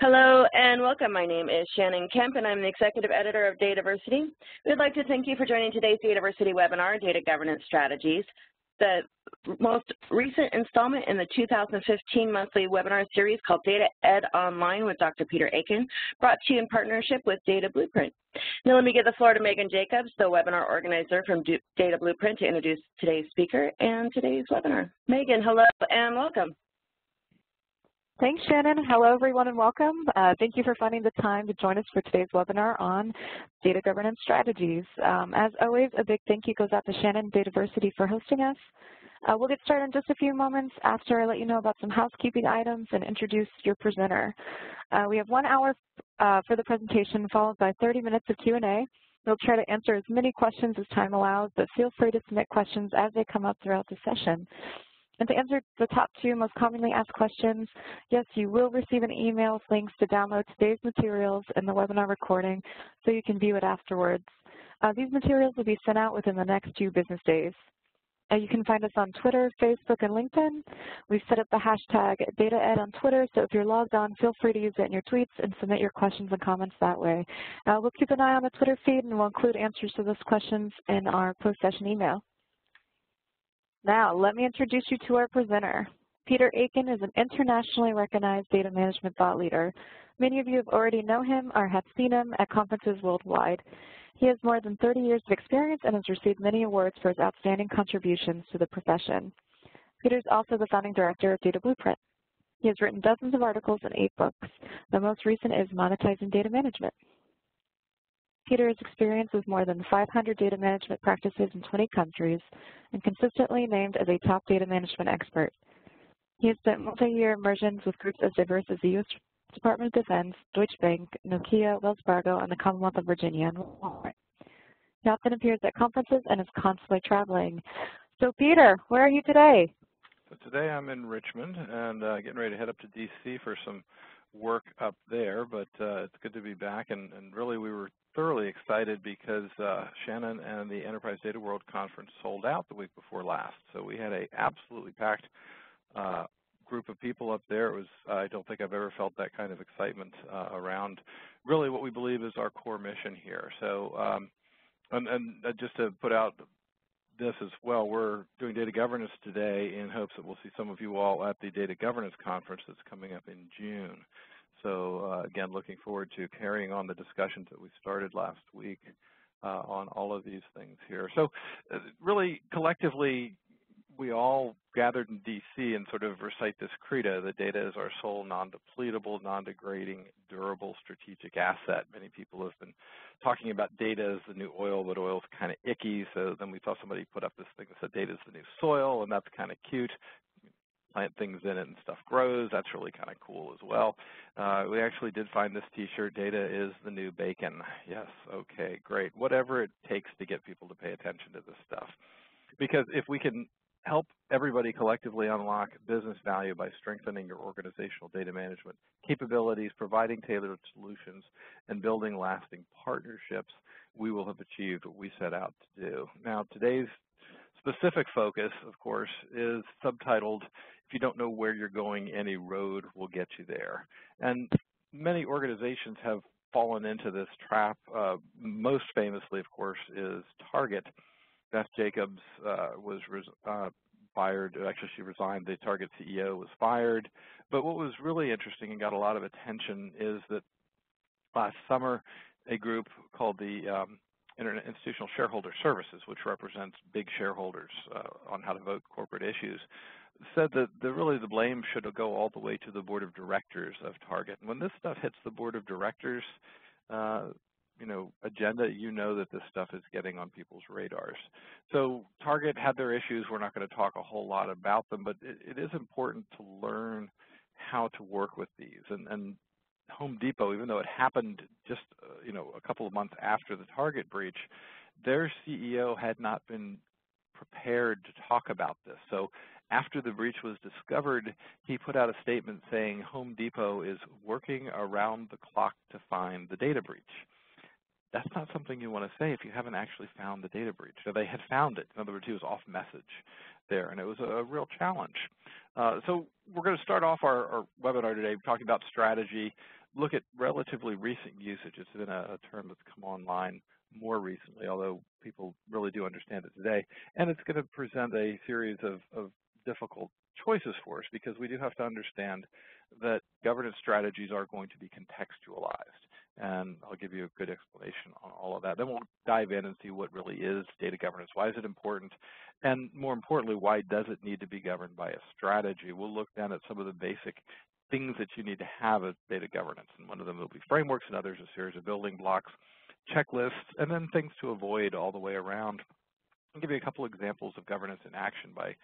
Hello and welcome. My name is Shannon Kemp and I'm the Executive Editor of Dataversity. We'd like to thank you for joining today's Dataversity webinar, Data Governance Strategies, the most recent installment in the 2015 monthly webinar series called Data Ed Online with Dr. Peter Aiken, brought to you in partnership with Data Blueprint. Now let me give the floor to Megan Jacobs, the webinar organizer from Data Blueprint to introduce today's speaker and today's webinar. Megan, hello and welcome. Thanks, Shannon. Hello, everyone, and welcome. Uh, thank you for finding the time to join us for today's webinar on data governance strategies. Um, as always, a big thank you goes out to Shannon Dataversity for hosting us. Uh, we'll get started in just a few moments after I let you know about some housekeeping items and introduce your presenter. Uh, we have one hour uh, for the presentation followed by 30 minutes of Q&A. We'll try to answer as many questions as time allows, but feel free to submit questions as they come up throughout the session. And to answer the top two most commonly asked questions, yes, you will receive an email with links to download today's materials and the webinar recording so you can view it afterwards. Uh, these materials will be sent out within the next two business days. Uh, you can find us on Twitter, Facebook, and LinkedIn. We've set up the hashtag DataEd on Twitter, so if you're logged on, feel free to use it in your tweets and submit your questions and comments that way. Uh, we'll keep an eye on the Twitter feed, and we'll include answers to those questions in our post-session email. Now, let me introduce you to our presenter. Peter Aiken is an internationally recognized data management thought leader. Many of you have already know him or have seen him at conferences worldwide. He has more than 30 years of experience and has received many awards for his outstanding contributions to the profession. Peter is also the founding director of Data Blueprint. He has written dozens of articles and eight books. The most recent is Monetizing Data Management. Peter experience with more than 500 data management practices in 20 countries and consistently named as a top data management expert. He has spent multi-year immersions with groups as diverse as the U.S. Department of Defense, Deutsche Bank, Nokia, Wells Fargo, and the Commonwealth of Virginia and Walmart. He often appears at conferences and is constantly traveling. So Peter, where are you today? So today I'm in Richmond and uh, getting ready to head up to D.C. for some work up there, but uh, it's good to be back. And, and, really, we were thoroughly excited because uh, Shannon and the Enterprise Data World Conference sold out the week before last. So we had a absolutely packed uh, group of people up there. It was I don't think I've ever felt that kind of excitement uh, around really what we believe is our core mission here. So um, and, and uh, just to put out this as well, we're doing data governance today in hopes that we'll see some of you all at the data governance conference that's coming up in June. So uh, again, looking forward to carrying on the discussions that we started last week uh, on all of these things here. So uh, really collectively, we all gathered in DC and sort of recite this credo the data is our sole non-depletable, non-degrading, durable strategic asset. Many people have been talking about data as the new oil, but oil's kind of icky. So then we saw somebody put up this thing that said data is the new soil, and that's kind of cute plant things in it and stuff grows. That's really kind of cool as well. Uh, we actually did find this t-shirt, data is the new bacon. Yes, okay, great. Whatever it takes to get people to pay attention to this stuff. Because if we can help everybody collectively unlock business value by strengthening your organizational data management capabilities, providing tailored solutions, and building lasting partnerships, we will have achieved what we set out to do. Now, today's specific focus, of course, is subtitled if you don't know where you're going, any road will get you there. And many organizations have fallen into this trap. Uh, most famously, of course, is Target. Beth Jacobs uh, was uh, fired. Actually, she resigned. The Target CEO was fired. But what was really interesting and got a lot of attention is that last summer, a group called the um, Internet Institutional Shareholder Services, which represents big shareholders uh, on how to vote corporate issues, said that the, really the blame should go all the way to the board of directors of Target. And when this stuff hits the board of directors, uh, you know, agenda, you know that this stuff is getting on people's radars. So Target had their issues. We're not going to talk a whole lot about them, but it, it is important to learn how to work with these. And, and Home Depot, even though it happened just, uh, you know, a couple of months after the Target breach, their CEO had not been prepared to talk about this. So after the breach was discovered, he put out a statement saying Home Depot is working around the clock to find the data breach. That's not something you want to say if you haven't actually found the data breach. So they had found it. In other words, he was off message. there, and it was a real challenge. Uh, so we're going to start off our, our, webinar today talking about strategy, look at relatively recent usage. It's been a, a term that's come online more recently, although people really do understand it today. And it's going to present a series of, of difficult choices for us because we do have to understand that governance strategies are going to be contextualized. And I'll give you a good explanation on all of that. Then we'll dive in and see what really is data governance. Why is it important? And more importantly, why does it need to be governed by a strategy? We'll look then at some of the basic things that you need to have as data governance. And one of them will be frameworks and others a series of building blocks, checklists, and then things to avoid all the way around I'll give you a couple examples of governance in action by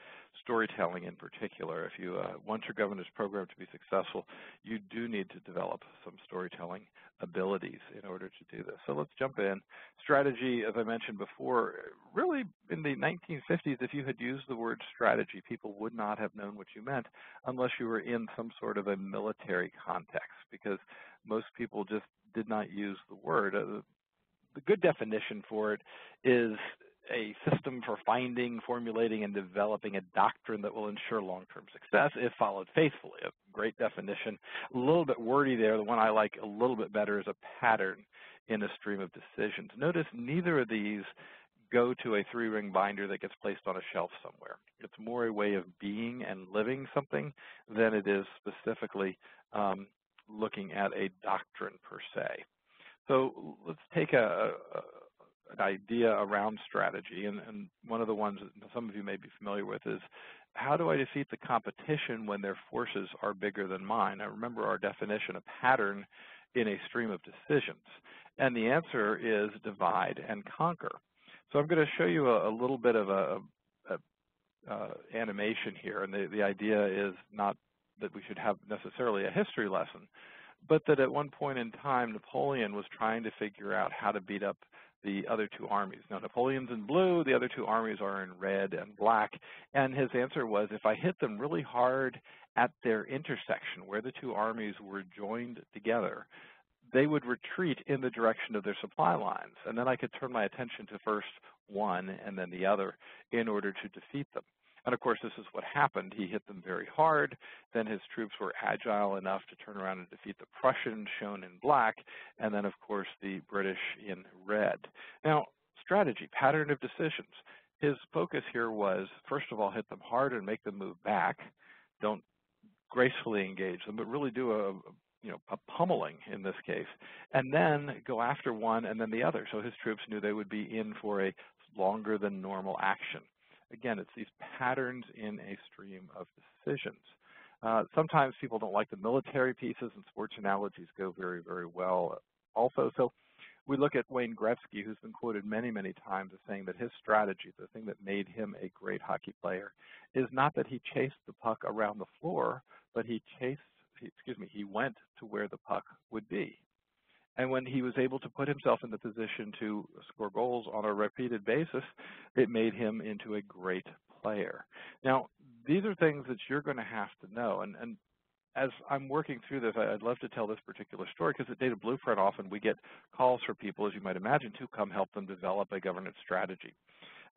storytelling in particular. If you uh, want your governance program to be successful, you do need to develop some storytelling abilities in order to do this. So let's jump in. Strategy, as I mentioned before, really in the 1950s, if you had used the word strategy, people would not have known what you meant unless you were in some sort of a military context because most people just did not use the word. Uh, the good definition for it is a system for finding, formulating, and developing a doctrine that will ensure long-term success if followed faithfully. A great definition. A little bit wordy there. The one I like a little bit better is a pattern in a stream of decisions. Notice neither of these go to a three-ring binder that gets placed on a shelf somewhere. It's more a way of being and living something than it is specifically um, looking at a doctrine per se. So let's take a, a an idea around strategy, and, and, one of the ones that some of you may be familiar with is how do I defeat the competition when their forces are bigger than mine? I remember our definition, a pattern in a stream of decisions. And the answer is divide and conquer. So I'm going to show you a, a little bit of a, a, a uh, animation here, and the, the idea is not that we should have necessarily a history lesson, but that at one point in time, Napoleon was trying to figure out how to beat up the other two armies. Now, Napoleon's in blue, the other two armies are in red and black, and his answer was, if I hit them really hard at their intersection, where the two armies were joined together, they would retreat in the direction of their supply lines, and then I could turn my attention to first one and then the other in order to defeat them. And of course, this is what happened. He hit them very hard. Then his troops were agile enough to turn around and defeat the Prussians, shown in black, and then, of course, the British in red. Now, strategy, pattern of decisions. His focus here was, first of all, hit them hard and make them move back. Don't gracefully engage them, but really do a, you know, a pummeling in this case, and then go after one and then the other. So his troops knew they would be in for a longer than normal action. Again, it's these patterns in a stream of decisions. Uh, sometimes people don't like the military pieces, and sports analogies go very, very well also. So we look at Wayne Gretzky, who's been quoted many, many times as saying that his strategy, the thing that made him a great hockey player, is not that he chased the puck around the floor, but he chased, excuse me, he went to where the puck would be. And when he was able to put himself in the position to score goals on a repeated basis, it made him into a great player. Now, these are things that you're going to have to know. And, and as I'm working through this, I'd love to tell this particular story because at Data Blueprint often we get calls for people, as you might imagine, to come help them develop a governance strategy.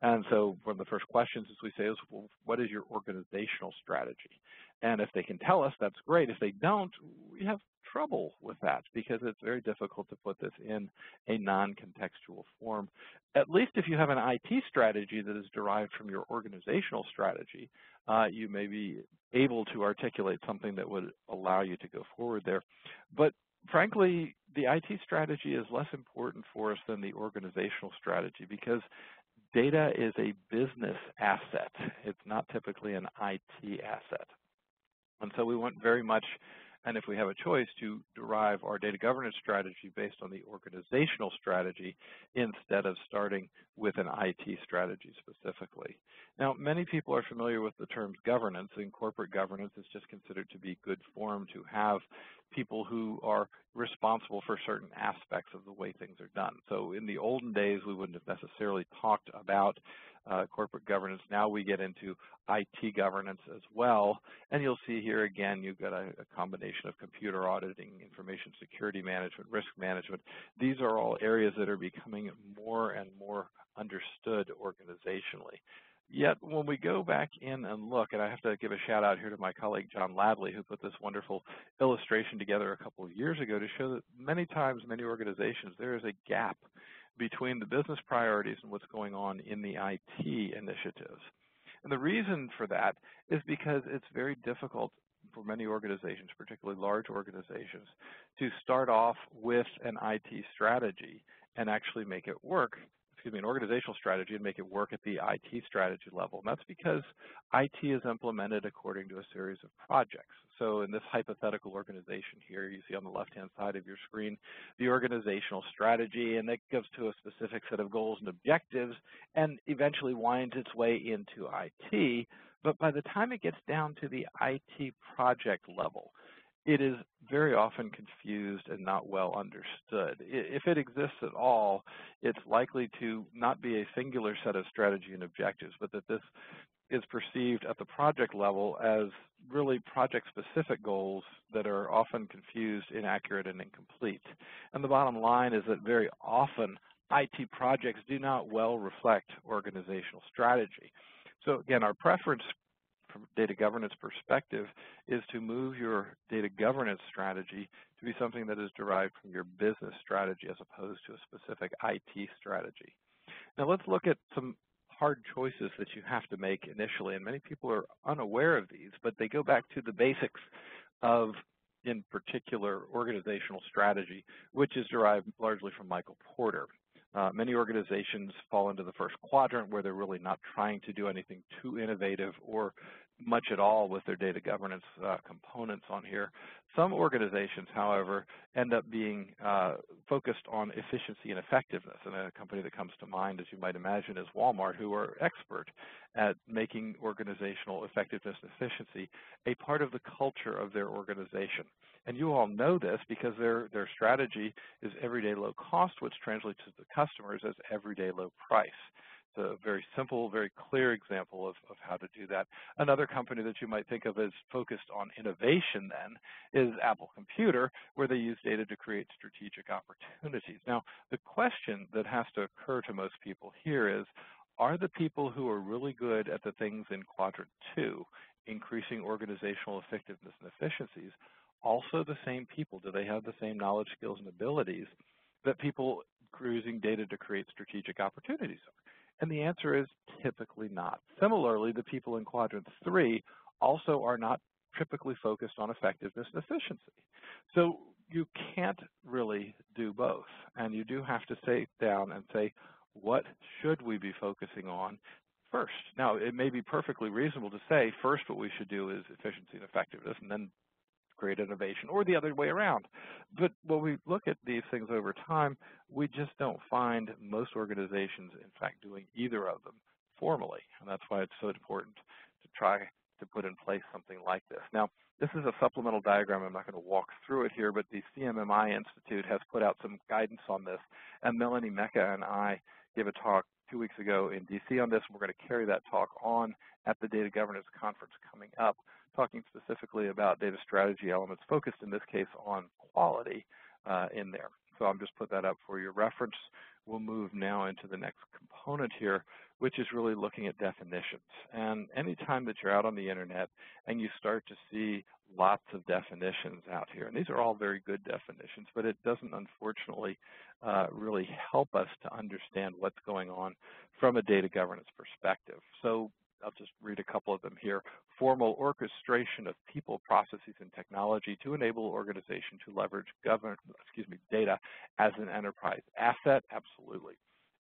And so one of the first questions as we say is, well, what is your organizational strategy? And if they can tell us, that's great. If they don't, we have trouble with that because it's very difficult to put this in a non-contextual form. At least if you have an IT strategy that is derived from your organizational strategy, uh, you may be able to articulate something that would allow you to go forward there. But frankly, the IT strategy is less important for us than the organizational strategy because data is a business asset. It's not typically an IT asset. And so we want very much, and if we have a choice, to derive our data governance strategy based on the organizational strategy instead of starting with an IT strategy specifically. Now, many people are familiar with the terms governance, and corporate governance is just considered to be good form to have people who are responsible for certain aspects of the way things are done. So in the olden days, we wouldn't have necessarily talked about uh, corporate governance. Now we get into IT governance as well. And you'll see here again, you've got a, a, combination of computer auditing, information security management, risk management. These are all areas that are becoming more and more understood organizationally. Yet when we go back in and look, and I have to give a shout out here to my colleague John Ladley, who put this wonderful illustration together a couple of years ago to show that many times, many organizations, there is a gap between the business priorities and what's going on in the IT initiatives. And the reason for that is because it's very difficult for many organizations, particularly large organizations, to start off with an IT strategy and actually make it work excuse me, an organizational strategy and make it work at the IT strategy level. And that's because IT is implemented according to a series of projects. So in this hypothetical organization here, you see on the left-hand side of your screen, the organizational strategy, and that goes to a specific set of goals and objectives, and eventually winds its way into IT. But by the time it gets down to the IT project level, it is very often confused and not well understood. If it exists at all, it's likely to not be a singular set of strategy and objectives, but that this is perceived at the project level as really project-specific goals that are often confused, inaccurate, and incomplete. And the bottom line is that very often IT projects do not well reflect organizational strategy. So again, our preference data governance perspective is to move your data governance strategy to be something that is derived from your business strategy as opposed to a specific IT strategy. Now let's look at some hard choices that you have to make initially, and many people are unaware of these, but they go back to the basics of, in particular, organizational strategy, which is derived largely from Michael Porter. Uh, many organizations fall into the first quadrant where they're really not trying to do anything too innovative or much at all with their data governance uh, components on here. Some organizations, however, end up being uh, focused on efficiency and effectiveness. And a company that comes to mind, as you might imagine, is Walmart, who are expert at making organizational effectiveness and efficiency a part of the culture of their organization. And you all know this because their, their strategy is everyday low cost, which translates to the customers as everyday low price. It's a very simple, very clear example of, of how to do that. Another company that you might think of as focused on innovation then is Apple Computer, where they use data to create strategic opportunities. Now, the question that has to occur to most people here is, are the people who are really good at the things in quadrant two, increasing organizational effectiveness and efficiencies, also the same people? Do they have the same knowledge, skills, and abilities that people using data to create strategic opportunities are? And the answer is typically not. Similarly, the people in quadrant three also are not typically focused on effectiveness and efficiency. So you can't really do both. And you do have to sit down and say, what should we be focusing on first? Now, it may be perfectly reasonable to say first what we should do is efficiency and effectiveness, and then create innovation, or the other way around. But when we look at these things over time, we just don't find most organizations, in fact, doing either of them formally. And that's why it's so important to try to put in place something like this. Now, this is a supplemental diagram. I'm not going to walk through it here, but the CMMI Institute has put out some guidance on this. And Melanie Mecca and I gave a talk two weeks ago in DC on this. We're going to carry that talk on at the Data Governance Conference coming up talking specifically about data strategy elements focused in this case on quality uh, in there. So I'll just put that up for your reference. We'll move now into the next component here, which is really looking at definitions. And anytime that you're out on the internet and you start to see lots of definitions out here, and these are all very good definitions, but it doesn't unfortunately uh, really help us to understand what's going on from a data governance perspective. So I'll just read a couple of them here. Formal orchestration of people, processes, and technology to enable organization to leverage govern, excuse me, data as an enterprise asset, absolutely.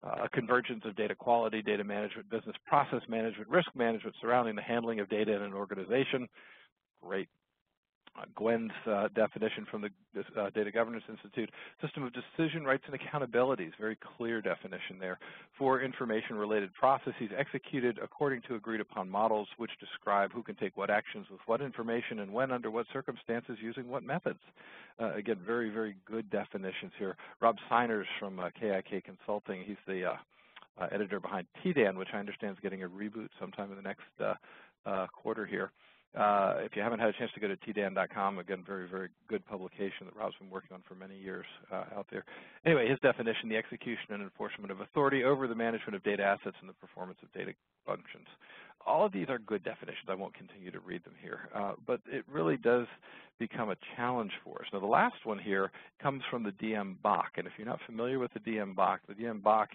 Uh, a convergence of data quality, data management, business process management, risk management surrounding the handling of data in an organization, great. Uh, Gwen's uh, definition from the uh, Data Governance Institute, system of decision rights and accountabilities, very clear definition there, for information-related processes executed according to agreed-upon models which describe who can take what actions with what information and when under what circumstances using what methods. Uh, again, very, very good definitions here. Rob Seiner from uh, KIK Consulting, he's the uh, editor behind TDAN, which I understand is getting a reboot sometime in the next quarter here Uh, if you haven't had a chance to go to tdan.com, again, very, very good publication that Rob's been working on for many years uh, out there. Anyway, his definition, the execution and enforcement of authority over the management of data assets and the performance of data functions. All of these are good definitions. I won't continue to read them here, uh, but it really does become a challenge for us. Now, the last one here comes from the DAMA DMBOK, and if you're not familiar with the DAMA DMBOK, the DAMA DMBOK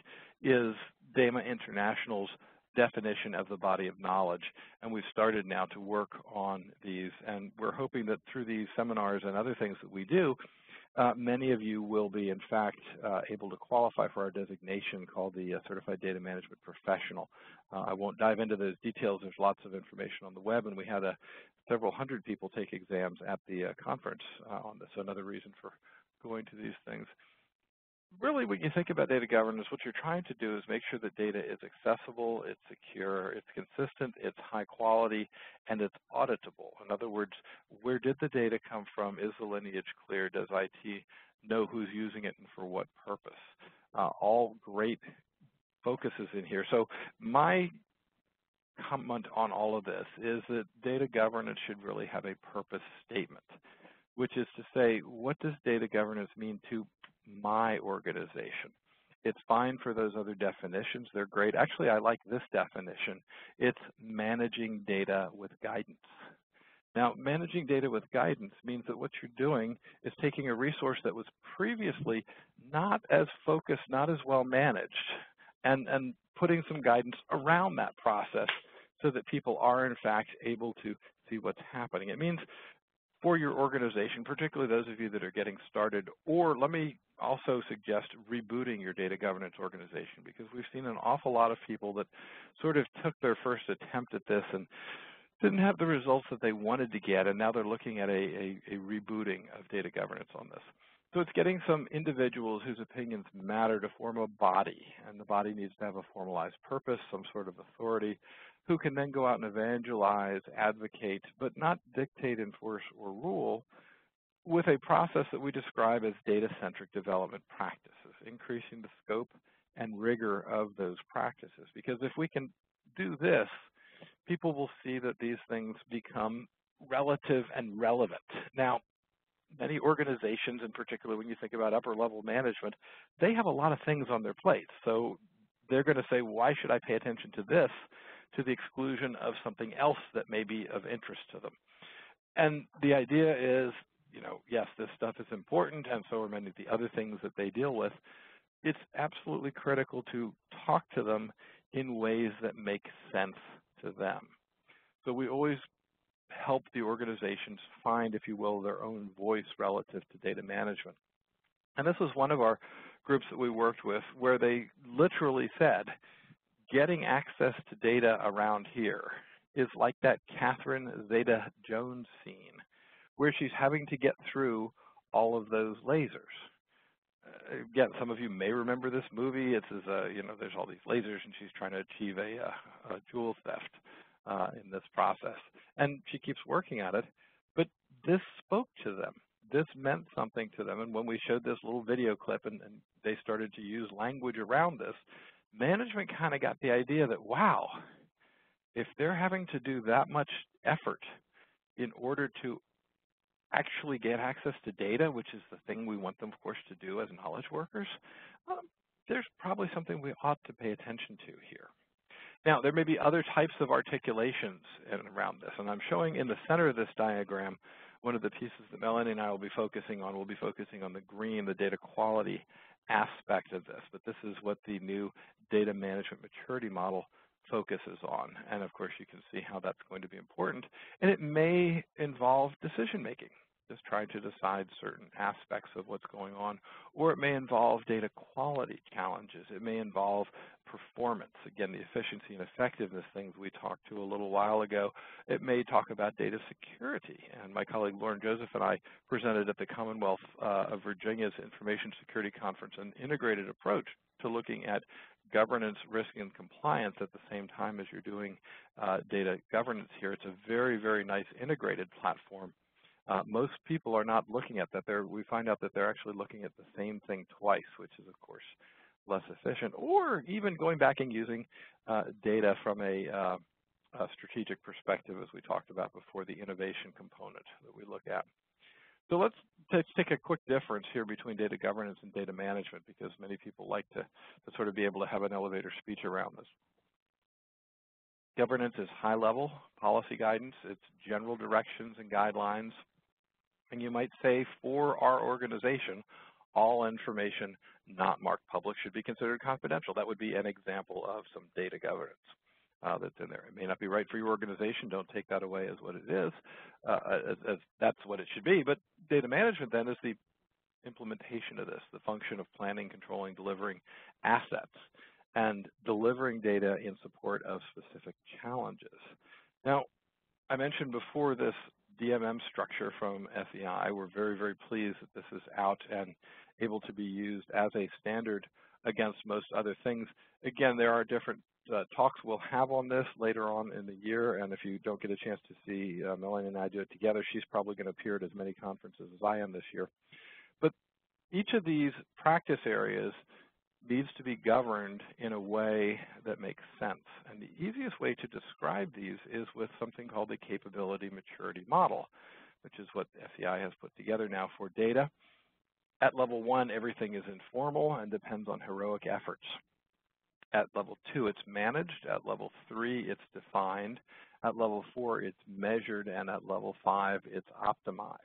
is DAMA International's definition of the body of knowledge. And we've started now to work on these. And we're hoping that through these seminars and other things that we do, uh, many of you will be, in fact, uh, able to qualify for our designation called the uh, Certified Data Management Professional. Uh, I won't dive into those details. There's lots of information on the web, and we had uh, several hundred people take exams at the uh, conference on this. So another reason for going to these things really when you think about data governance, what you're trying to do is make sure that data is accessible, it's secure, it's consistent, it's high quality, and it's auditable. In other words, where did the data come from? Is the lineage clear? Does IT know who's using it and for what purpose? Uh, all great focuses in here. So my comment on all of this is that data governance should really have a purpose statement, which is to say, what does data governance mean to my organization. It's fine for those other definitions. They're great. Actually, I like this definition. It's managing data with guidance. Now, managing data with guidance means that what you're doing is taking a resource that was previously not as focused, not as well managed, and, and putting some guidance around that process so that people are, in fact, able to see what's happening. It means for your organization, particularly those of you that are getting started, or let me also suggest rebooting your data governance organization because we've seen an awful lot of people that sort of took their first attempt at this and didn't have the results that they wanted to get, and now they're looking at a, a, a rebooting of data governance on this. So it's getting some individuals whose opinions matter to form a body, and the body needs to have a formalized purpose, some sort of authority, who can then go out and evangelize, advocate, but not dictate, enforce, or rule with a process that we describe as data-centric development practices, increasing the scope and rigor of those practices. Because if we can do this, people will see that these things become relative and relevant. Now, many organizations, in particular when you think about upper level management, they have a lot of things on their plate. So they're going to say, why should I pay attention to this to the exclusion of something else that may be of interest to them. And the idea is, you know, yes, this stuff is important, and so are many of the other things that they deal with. It's absolutely critical to talk to them in ways that make sense to them. So we always help the organizations find, if you will, their own voice relative to data management. And this was one of our groups that we worked with where they literally said, getting access to data around here is like that Catherine Zeta-Jones scene, where she's having to get through all of those lasers. Uh, again, some of you may remember this movie. It's as a, you know, there's all these lasers, and she's trying to achieve a, uh, a jewel theft uh, in this process, and she keeps working at it. But this spoke to them. This meant something to them, and when we showed this little video clip, and, and they started to use language around this, management kind of got the idea that, wow, if they're having to do that much effort in order to actually get access to data, which is the thing we want them, of course, to do as knowledge workers, um, there's probably something we ought to pay attention to here. Now, there may be other types of articulations around this, and I'm showing in the center of this diagram one of the pieces that Melanie and I will be focusing on. We'll be focusing on the green, the data quality aspect of this, but this is what the new data management maturity model focuses on. And of course, you can see how that's going to be important. And it may involve decision making just trying to decide certain aspects of what's going on, or it may involve data quality challenges. It may involve performance, again, the efficiency and effectiveness things we talked to a little while ago. It may talk about data security, and my colleague Lauren Joseph and I presented at the Commonwealth uh, of Virginia's Information Security Conference an integrated approach to looking at governance, risk, and compliance at the same time as you're doing uh, data governance here. It's a very, very nice integrated platform uh, most people are not looking at that. They're, we find out that they're actually looking at the same thing twice, which is, of course, less efficient, or even going back and using uh, data from a, uh, uh, strategic perspective, as we talked about before, the innovation component that we look at. So let's, let's take a quick difference here between data governance and data management because many people like to, to sort of be able to have an elevator speech around this. Governance is high level policy guidance, it's general directions and guidelines, and you might say for our organization, all information not marked public should be considered confidential. That would be an example of some data governance uh, that's in there. It may not be right for your organization. Don't take that away as what it is, uh, as, as that's what it should be. But data management then is the implementation of this, the function of planning, controlling, delivering assets, and delivering data in support of specific challenges. Now, I mentioned before this DMM structure from SEI. We're very, very pleased that this is out and able to be used as a standard against most other things. Again, there are different uh, talks we'll have on this later on in the year, and if you don't get a chance to see uh, Melanie and I do it together, she's probably going to appear at as many conferences as I am this year. But each of these practice areas needs to be governed in a way that makes sense. And the easiest way to describe these is with something called the capability maturity model, which is what SEI has put together now for data. At level one, everything is informal and depends on heroic efforts. At level two, it's managed. At level three, it's defined. At level four, it's measured. And at level five, it's optimized.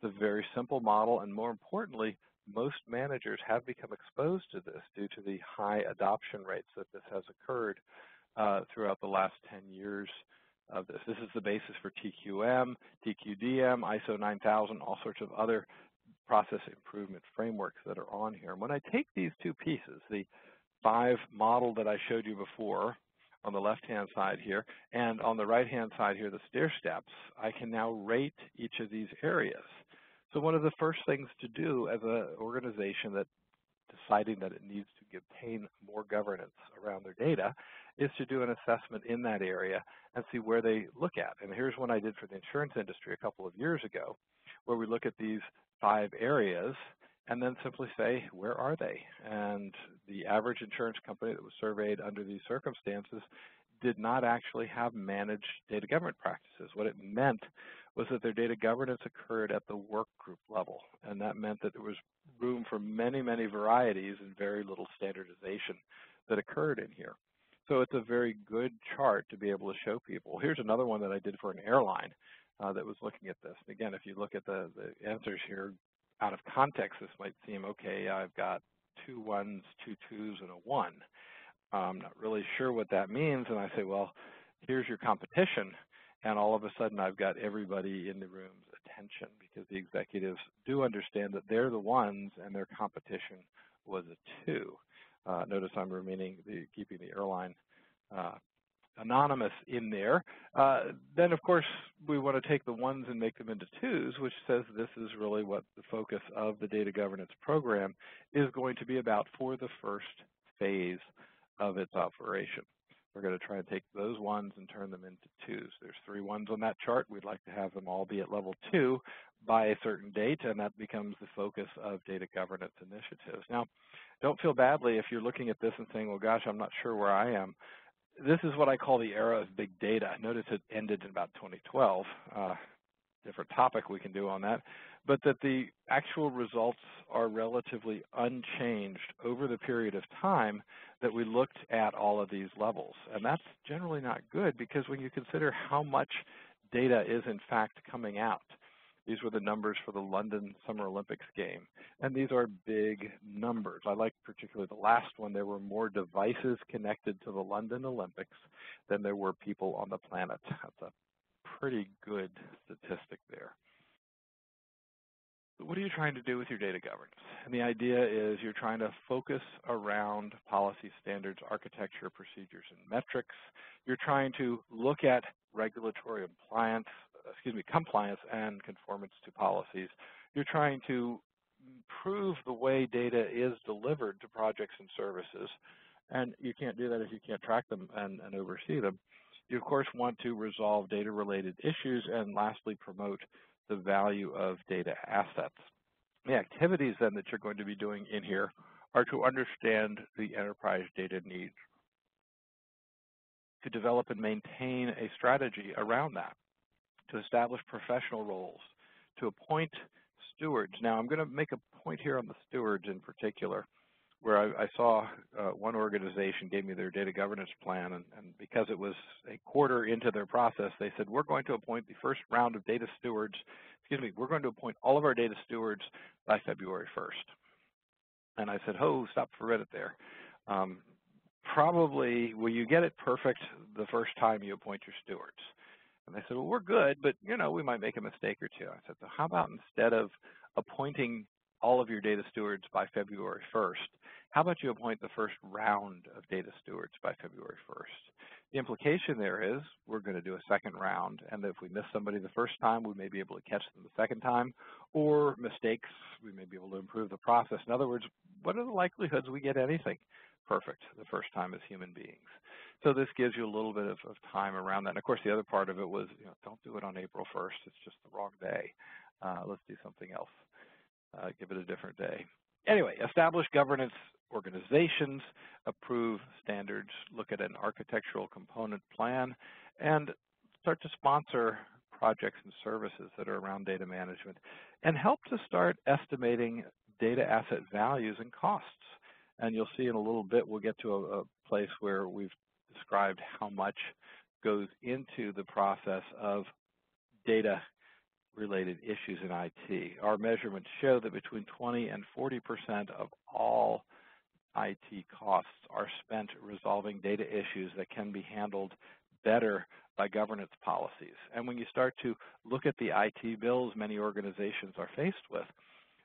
It's a very simple model, and more importantly, most managers have become exposed to this due to the high adoption rates that this has occurred uh, throughout the last 10 years of this. This is the basis for TQM, TQDM, ISO 9000, all sorts of other process improvement frameworks that are on here. And when I take these two pieces, the five model that I showed you before on the left-hand side here, and on the right-hand side here, the stair steps, I can now rate each of these areas. So one of the first things to do as an organization that deciding that it needs to obtain more governance around their data is to do an assessment in that area and see where they look at. And here's one I did for the insurance industry a couple of years ago, where we look at these five areas and then simply say, where are they? And the average insurance company that was surveyed under these circumstances did not actually have managed data governance practices. What it meant was that their data governance occurred at the work group level. And that meant that there was room for many, many varieties and very little standardization that occurred in here. So it's a very good chart to be able to show people. Here's another one that I did for an airline uh, that was looking at this. And again, if you look at the, the answers here, out of context, this might seem, okay, I've got two ones, two twos, and a one. I'm not really sure what that means. And I say, well, here's your competition. And all of a sudden, I've got everybody in the room's attention because the executives do understand that they're the ones and their competition was a two. Uh, notice I'm remaining the, keeping the airline uh, anonymous in there. Uh, then, of course, we want to take the ones and make them into twos, which says this is really what the focus of the data governance program is going to be about for the first phase of its operation. We're going to try and take those ones and turn them into twos. There's three ones on that chart. We'd like to have them all be at level two by a certain date, and that becomes the focus of data governance initiatives. Now, don't feel badly if you're looking at this and saying, well, gosh, I'm not sure where I am this is what I call the era of big data. Notice it ended in about 2012. Uh, different topic we can do on that, but that the actual results are relatively unchanged over the period of time that we looked at all of these levels. And that's generally not good because when you consider how much data is in fact coming out, these were the numbers for the London Summer Olympics game. And these are big numbers. I like particularly the last one. There were more devices connected to the London Olympics than there were people on the planet. That's a pretty good statistic there. What are you trying to do with your data governance? And the idea is you're trying to focus around policy standards, architecture, procedures, and metrics. You're trying to look at regulatory compliance, excuse me, compliance and conformance to policies. You're trying to improve the way data is delivered to projects and services, and you can't do that if you can't track them and, and oversee them. You, of course, want to resolve data-related issues, and lastly, promote the value of data assets. The activities then that you're going to be doing in here are to understand the enterprise data needs to develop and maintain a strategy around that, to establish professional roles, to appoint stewards. Now, I'm going to make a point here on the stewards in particular, where I, I saw uh, one organization gave me their data governance plan, and, and, because it was a quarter into their process, they said, we're going to appoint the first round of data stewards, excuse me, we're going to appoint all of our data stewards by February 1st. And I said, oh, stop for Reddit there. Um, probably, will you get it perfect the first time you appoint your stewards? And they said, well, we're good, but, you know, we might make a mistake or two. I said, so how about instead of appointing all of your data stewards by February 1st, how about you appoint the first round of data stewards by February 1st? The implication there is we're going to do a second round, and if we miss somebody the first time, we may be able to catch them the second time, or mistakes, we may be able to improve the process. In other words, what are the likelihoods we get anything perfect the first time as human beings? So this gives you a little bit of, of time around that. And of course, the other part of it was, you know, don't do it on April 1st. It's just the wrong day. Uh, let's do something else. Uh, give it a different day. Anyway, establish governance organizations, approve standards, look at an architectural component plan, and start to sponsor projects and services that are around data management, and help to start estimating data asset values and costs. And you'll see in a little bit, we'll get to a, a place where we've described how much goes into the process of data related issues in IT. Our measurements show that between 20 and 40% of all IT costs are spent resolving data issues that can be handled better by governance policies. And when you start to look at the IT bills many organizations are faced with,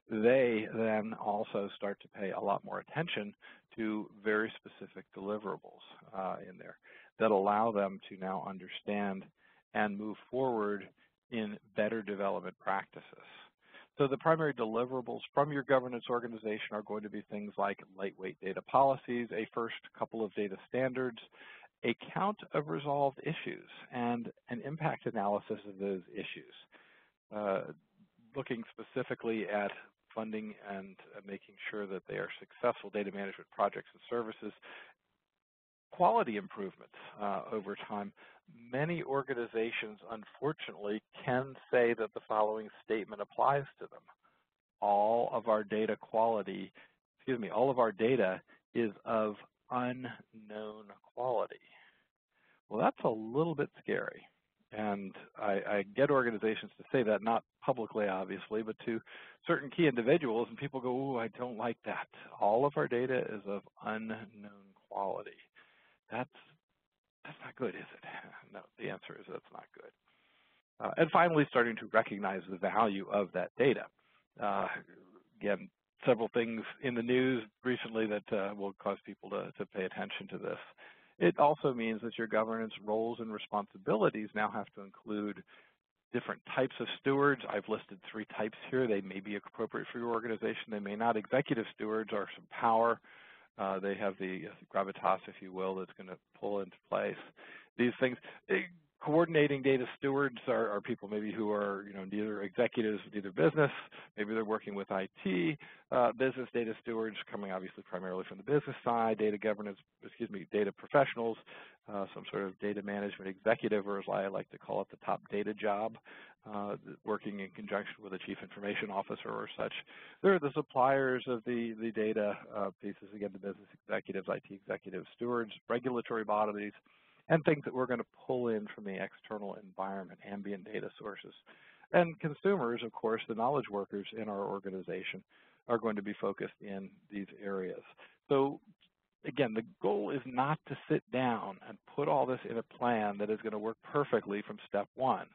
they then also start to pay a lot more attention to very specific deliverables uh, in there that allow them to now understand and move forward in better development practices. So the primary deliverables from your governance organization are going to be things like lightweight data policies, a first couple of data standards, a count of resolved issues, and an impact analysis of those issues. Uh, looking specifically at funding and uh, making sure that they are successful data management projects and services, quality improvements uh, over time. Many organizations, unfortunately, can say that the following statement applies to them. All of our data quality, excuse me, all of our data is of unknown quality. Well, that's a little bit scary. And I, I, get organizations to say that, not publicly, obviously, but to certain key individuals, and people go, oh, I don't like that. All of our data is of unknown quality. That's that's not good, is it? No, the answer is that's not good. Uh, and finally, starting to recognize the value of that data. Uh, again, several things in the news recently that uh, will cause people to, to pay attention to this. It also means that your governance roles and responsibilities now have to include different types of stewards. I've listed three types here. They may be appropriate for your organization. They may not. Executive stewards are some power uh, they have the gravitas, if you will, that's going to pull into place. These things, eh, coordinating data stewards are, are, people maybe who are, you know, neither executives, neither business, maybe they're working with IT, uh, business data stewards coming obviously primarily from the business side, data governance, excuse me, data professionals, uh, some sort of data management executive, or as I like to call it, the top data job, uh, working in conjunction with a chief information officer or such. They're the suppliers of the, the data uh, pieces, again, the business executives, IT executives, stewards, regulatory bodies, and things that we're going to pull in from the external environment, ambient data sources. And consumers, of course, the knowledge workers in our organization are going to be focused in these areas. So again, the goal is not to sit down and put all this in a plan that is going to work perfectly from step one.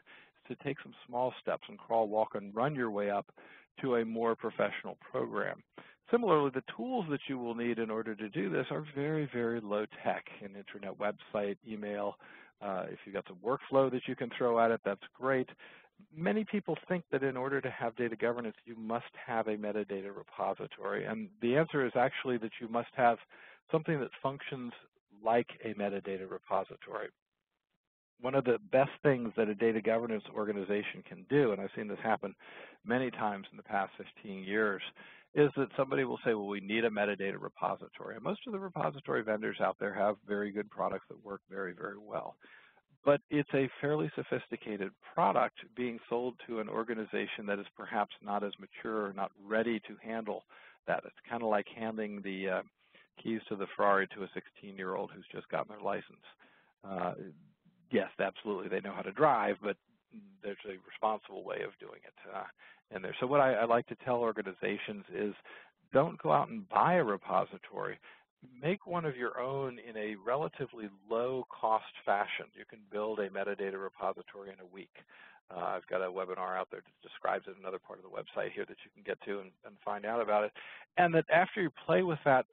It's to take some small steps and crawl, walk, and run your way up to a more professional program. Similarly, the tools that you will need in order to do this are very, very low tech, an internet website, email. Uh, if you've got some workflow that you can throw at it, that's great. Many people think that in order to have data governance, you must have a metadata repository. And the answer is actually that you must have something that functions like a metadata repository. one of the best things that a data governance organization can do, and I've seen this happen many times in the past 15 years, is that somebody will say, well, we need a metadata repository. And most of the repository vendors out there have very good products that work very, very well. But it's a fairly sophisticated product being sold to an organization that is perhaps not as mature or not ready to handle that. It's kind of like handing the uh, keys to the Ferrari to a 16-year-old who's just gotten their license. Uh, yes, absolutely, they know how to drive, but there's a responsible way of doing it uh, in there. So what I, I like to tell organizations is don't go out and buy a repository. Make one of your own in a relatively low cost fashion. You can build a metadata repository in a week. Uh, I've got a webinar out there that describes it, another part of the website here that you can get to and, and find out about it. And that after you play with that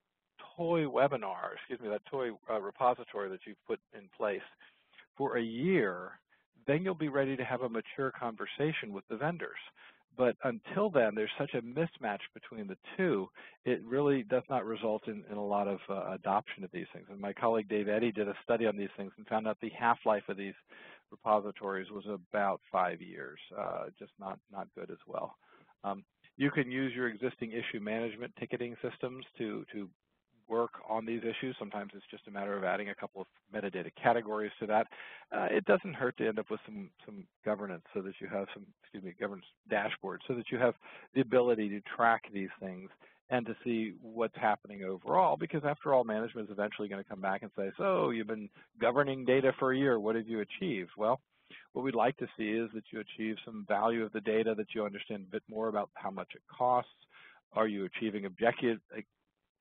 toy webinar, excuse me, that toy uh, repository that you've put in place for a year, then you'll be ready to have a mature conversation with the vendors. But until then, there's such a mismatch between the two, it really does not result in, in a lot of uh, adoption of these things. And my colleague Dave Eddy did a study on these things and found out the half-life of these repositories was about five years, uh, just not, not good as well. Um, you can use your existing issue management ticketing systems to, to work on these issues. Sometimes it's just a matter of adding a couple of metadata categories to that. Uh, it doesn't hurt to end up with some, some governance so that you have some, excuse me, governance dashboard so that you have the ability to track these things and to see what's happening overall because after all management is eventually going to come back and say so you've been governing data for a year what have you achieved well what we'd like to see is that you achieve some value of the data that you understand a bit more about how much it costs are you achieving objective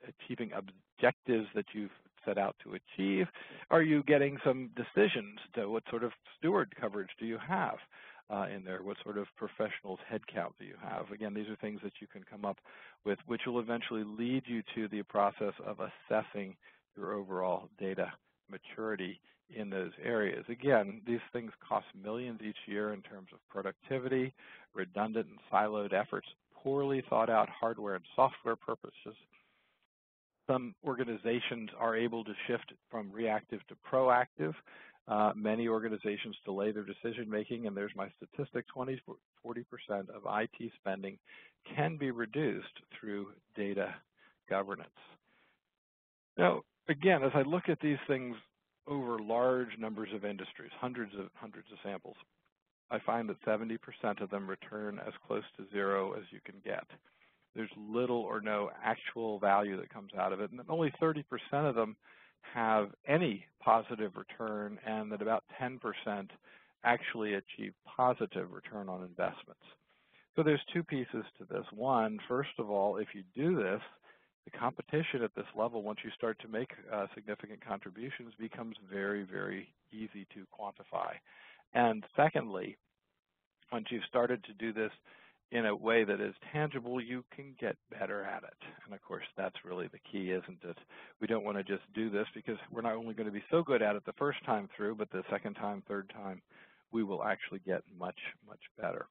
achieving objectives that you've set out to achieve? Are you getting some decisions? To what sort of steward coverage do you have uh, in there? What sort of professionals headcount do you have? Again, these are things that you can come up with, which will eventually lead you to the process of assessing your overall data maturity in those areas. Again, these things cost millions each year in terms of productivity, redundant and siloed efforts, poorly thought out hardware and software purposes, some organizations are able to shift from reactive to proactive. Uh, many organizations delay their decision making, and there's my statistic, 20, 40% of IT spending can be reduced through data governance. Now, again, as I look at these things over large numbers of industries, hundreds of hundreds of samples, I find that 70% of them return as close to zero as you can get there's little or no actual value that comes out of it. And only 30% of them have any positive return and that about 10% actually achieve positive return on investments. So there's two pieces to this. One, first of all, if you do this, the competition at this level, once you start to make uh, significant contributions, becomes very, very easy to quantify. And secondly, once you've started to do this in a way that is tangible, you can get better at it. And of course, that's really the key, isn't it? We don't want to just do this because we're not only going to be so good at it the first time through, but the second time, third time, we will actually get much, much better.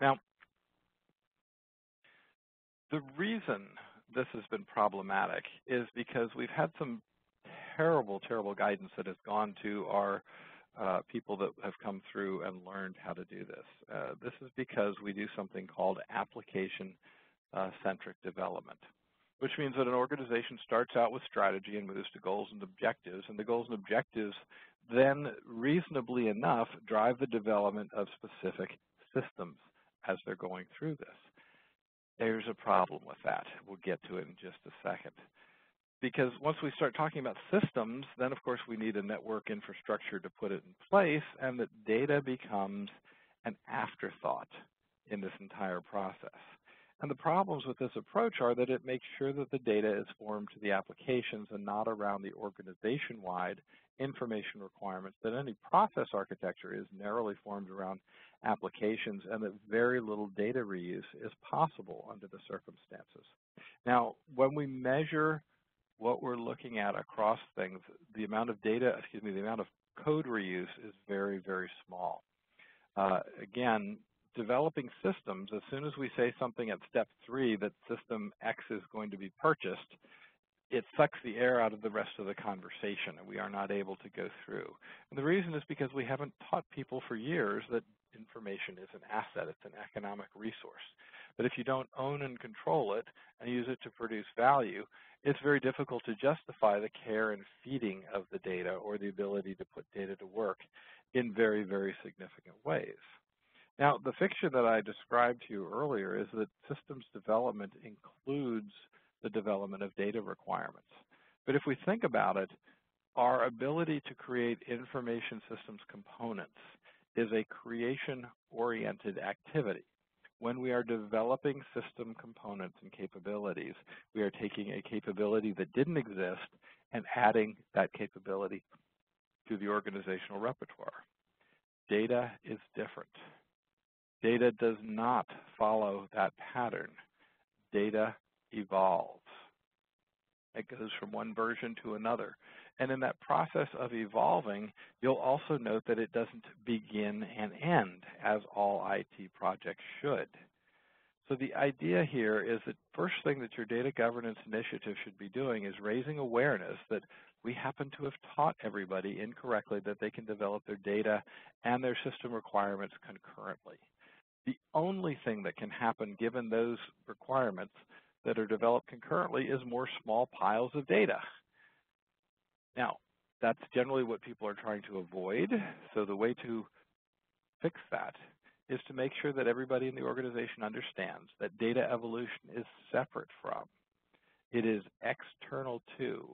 Now, the reason this has been problematic is because we've had some terrible, terrible guidance that has gone to our uh, people that have come through and learned how to do this. Uh, this is because we do something called application-centric uh, development, which means that an organization starts out with strategy and moves to goals and objectives, and the goals and objectives then reasonably enough drive the development of specific systems as they're going through this. There's a problem with that. We'll get to it in just a second because once we start talking about systems, then of course we need a network infrastructure to put it in place, and that data becomes an afterthought in this entire process. And the problems with this approach are that it makes sure that the data is formed to the applications and not around the organization-wide information requirements, that any process architecture is narrowly formed around applications, and that very little data reuse is possible under the circumstances. Now, when we measure what we're looking at across things, the amount of data, excuse me, the amount of code reuse is very, very small. Uh, again, developing systems, as soon as we say something at step three that system X is going to be purchased, it sucks the air out of the rest of the conversation and we are not able to go through. And the reason is because we haven't taught people for years that information is an asset, it's an economic resource. But if you don't own and control it and use it to produce value, it's very difficult to justify the care and feeding of the data or the ability to put data to work in very, very significant ways. Now, the fiction that I described to you earlier is that systems development includes the development of data requirements. But if we think about it, our ability to create information systems components is a creation-oriented activity. When we are developing system components and capabilities, we are taking a capability that didn't exist and adding that capability to the organizational repertoire. Data is different. Data does not follow that pattern. Data evolves. It goes from one version to another. And in that process of evolving, you'll also note that it doesn't begin and end as all IT projects should. So the idea here is that first thing that your data governance initiative should be doing is raising awareness that we happen to have taught everybody incorrectly that they can develop their data and their system requirements concurrently. The only thing that can happen given those requirements that are developed concurrently is more small piles of data. Now, that's generally what people are trying to avoid. So the way to fix that is to make sure that everybody in the organization understands that data evolution is separate from, it is external to,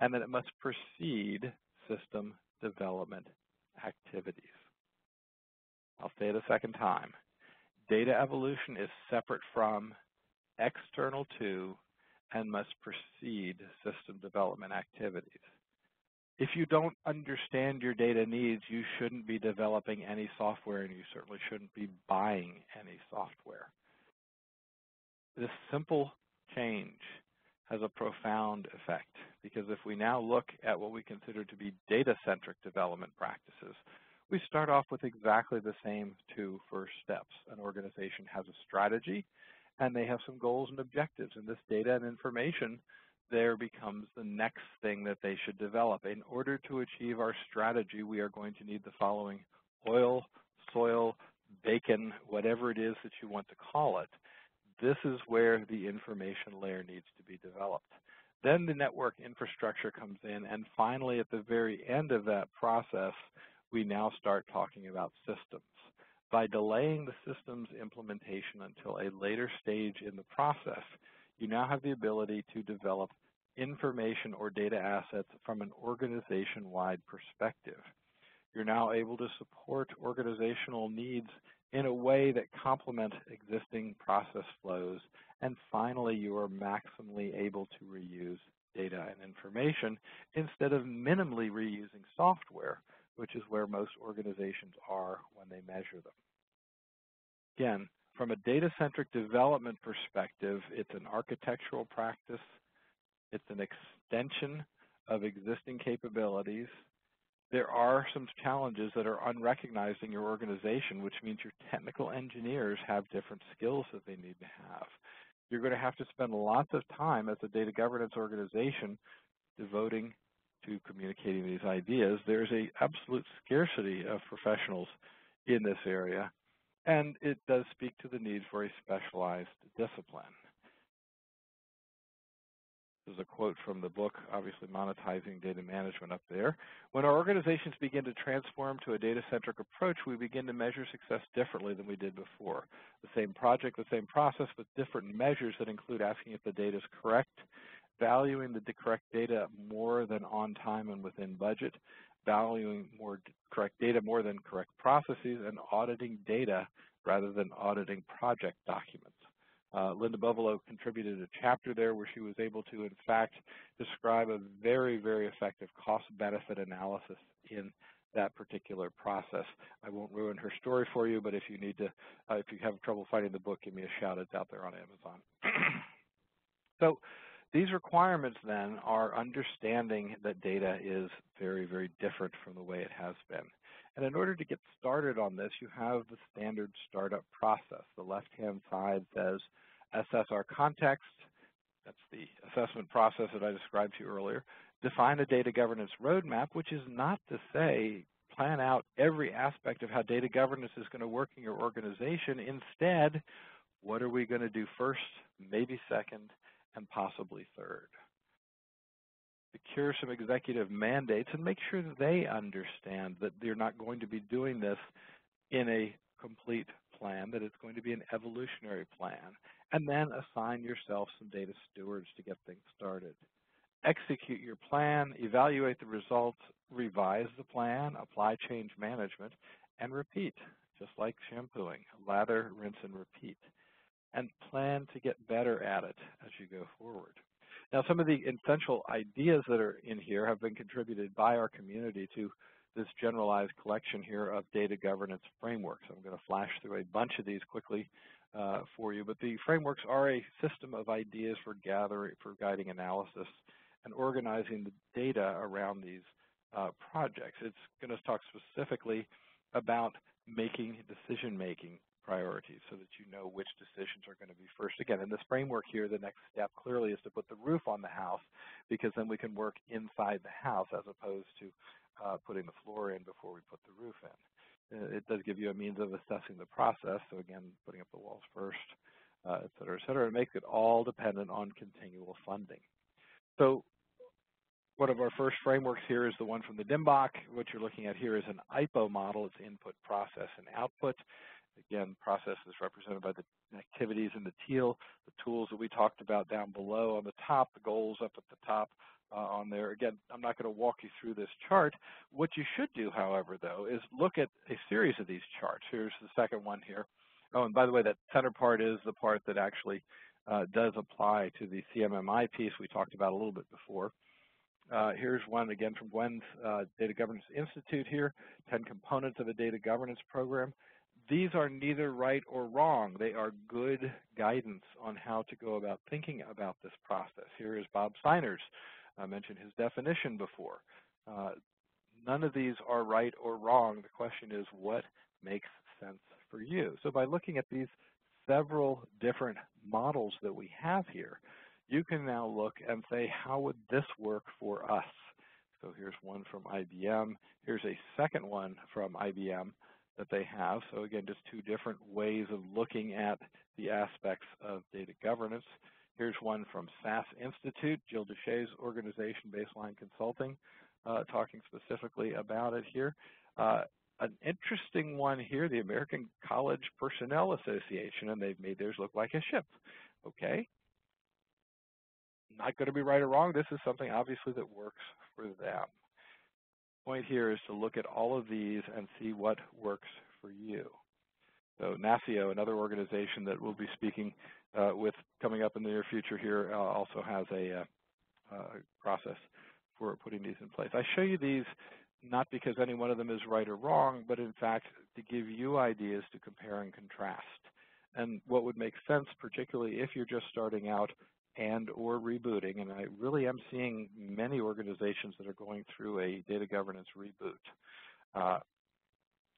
and that it must precede system development activities. I'll say it a second time. Data evolution is separate from, external to, and must precede system development activities. If you don't understand your data needs, you shouldn't be developing any software and you certainly shouldn't be buying any software. This simple change has a profound effect because if we now look at what we consider to be data-centric development practices, we start off with exactly the same two first steps. An organization has a strategy and they have some goals and objectives and this data and information there becomes the next thing that they should develop. In order to achieve our strategy, we are going to need the following oil, soil, bacon, whatever it is that you want to call it. This is where the information layer needs to be developed. Then the network infrastructure comes in, and finally, at the very end of that process, we now start talking about systems. By delaying the systems implementation until a later stage in the process, you now have the ability to develop information or data assets from an organization-wide perspective. You're now able to support organizational needs in a way that complement existing process flows. And finally, you are maximally able to reuse data and information instead of minimally reusing software, which is where most organizations are when they measure them. Again, from a data-centric development perspective, it's an architectural practice it's an extension of existing capabilities. There are some challenges that are unrecognized in your organization, which means your technical engineers have different skills that they need to have. You're going to have to spend lots of time as a data governance organization devoting to communicating these ideas. There's a absolute scarcity of professionals in this area, and it does speak to the need for a specialized discipline. This is a quote from the book, obviously monetizing data management up there. When our organizations begin to transform to a data-centric approach, we begin to measure success differently than we did before. The same project, the same process, but different measures that include asking if the data is correct, valuing the correct data more than on time and within budget, valuing more correct data more than correct processes, and auditing data rather than auditing project documents. Uh, Linda Bevolo contributed a chapter there where she was able to, in fact, describe a very, very effective cost-benefit analysis in that particular process. I won't ruin her story for you, but if you need to, uh, if you have trouble finding the book, give me a shout. It's out there on Amazon. so these requirements then are understanding that data is very, very different from the way it has been. And in order to get started on this, you have the standard startup process. The left-hand side says assess our context, that's the assessment process that I described to you earlier. Define a data governance roadmap, which is not to say plan out every aspect of how data governance is going to work in your organization. Instead, what are we going to do first, maybe second, and possibly third? Secure some executive mandates and make sure they understand that they're not going to be doing this in a complete plan, that it's going to be an evolutionary plan. And then assign yourself some data stewards to get things started. Execute your plan, evaluate the results, revise the plan, apply change management, and repeat, just like shampooing. Lather, rinse, and repeat. And plan to get better at it as you go forward. Now, some of the essential ideas that are in here have been contributed by our community to this generalized collection here of data governance frameworks. I'm going to flash through a bunch of these quickly uh, for you, but the frameworks are a system of ideas for gathering, for guiding analysis and organizing the data around these uh, projects. It's going to talk specifically about making decision-making priorities so that you know which decisions are going to be first. Again, in this framework here, the next step clearly is to put the roof on the house because then we can work inside the house as opposed to uh, putting the floor in before we put the roof in. Uh, it does give you a means of assessing the process, so again, putting up the walls first, uh, et cetera, et cetera. It makes it all dependent on continual funding. So one of our first frameworks here is the one from the DMBOK. What you're looking at here is an IPO model. It's input, process, and output. Again, process is represented by the activities in the teal, the tools that we talked about down below on the top, the goals up at the top uh, on there. Again, I'm not going to walk you through this chart. What you should do, however, though, is look at a series of these charts. Here's the second one here. Oh, and by the way, that center part is the part that actually uh, does apply to the CMMI piece we talked about a little bit before. Uh, here's one again from Gwen's uh, Data Governance Institute here, 10 components of a data governance program. These are neither right or wrong. They are good guidance on how to go about thinking about this process. Here is Bob Seiner's. I mentioned his definition before. Uh, none of these are right or wrong. The question is what makes sense for you. So by looking at these several different models that we have here, you can now look and say, how would this work for us? So here's one from IBM. Here's a second one from IBM that they have. So again, just two different ways of looking at the aspects of data governance. Here's one from SAS Institute, Jill Dyché's organization, Baseline Consulting, uh, talking specifically about it here. Uh, an interesting one here, the American College Personnel Association, and they've made theirs look like a ship. Okay, not going to be right or wrong. This is something obviously that works for them. Point here is to look at all of these and see what works for you. So NASCIO, another organization that we'll be speaking uh, with coming up in the near future here, uh, also has a uh process for putting these in place. I show you these not because any one of them is right or wrong, but in fact to give you ideas to compare and contrast. And what would make sense, particularly if you're just starting out and or rebooting, and I really am seeing many organizations that are going through a data governance reboot. Uh,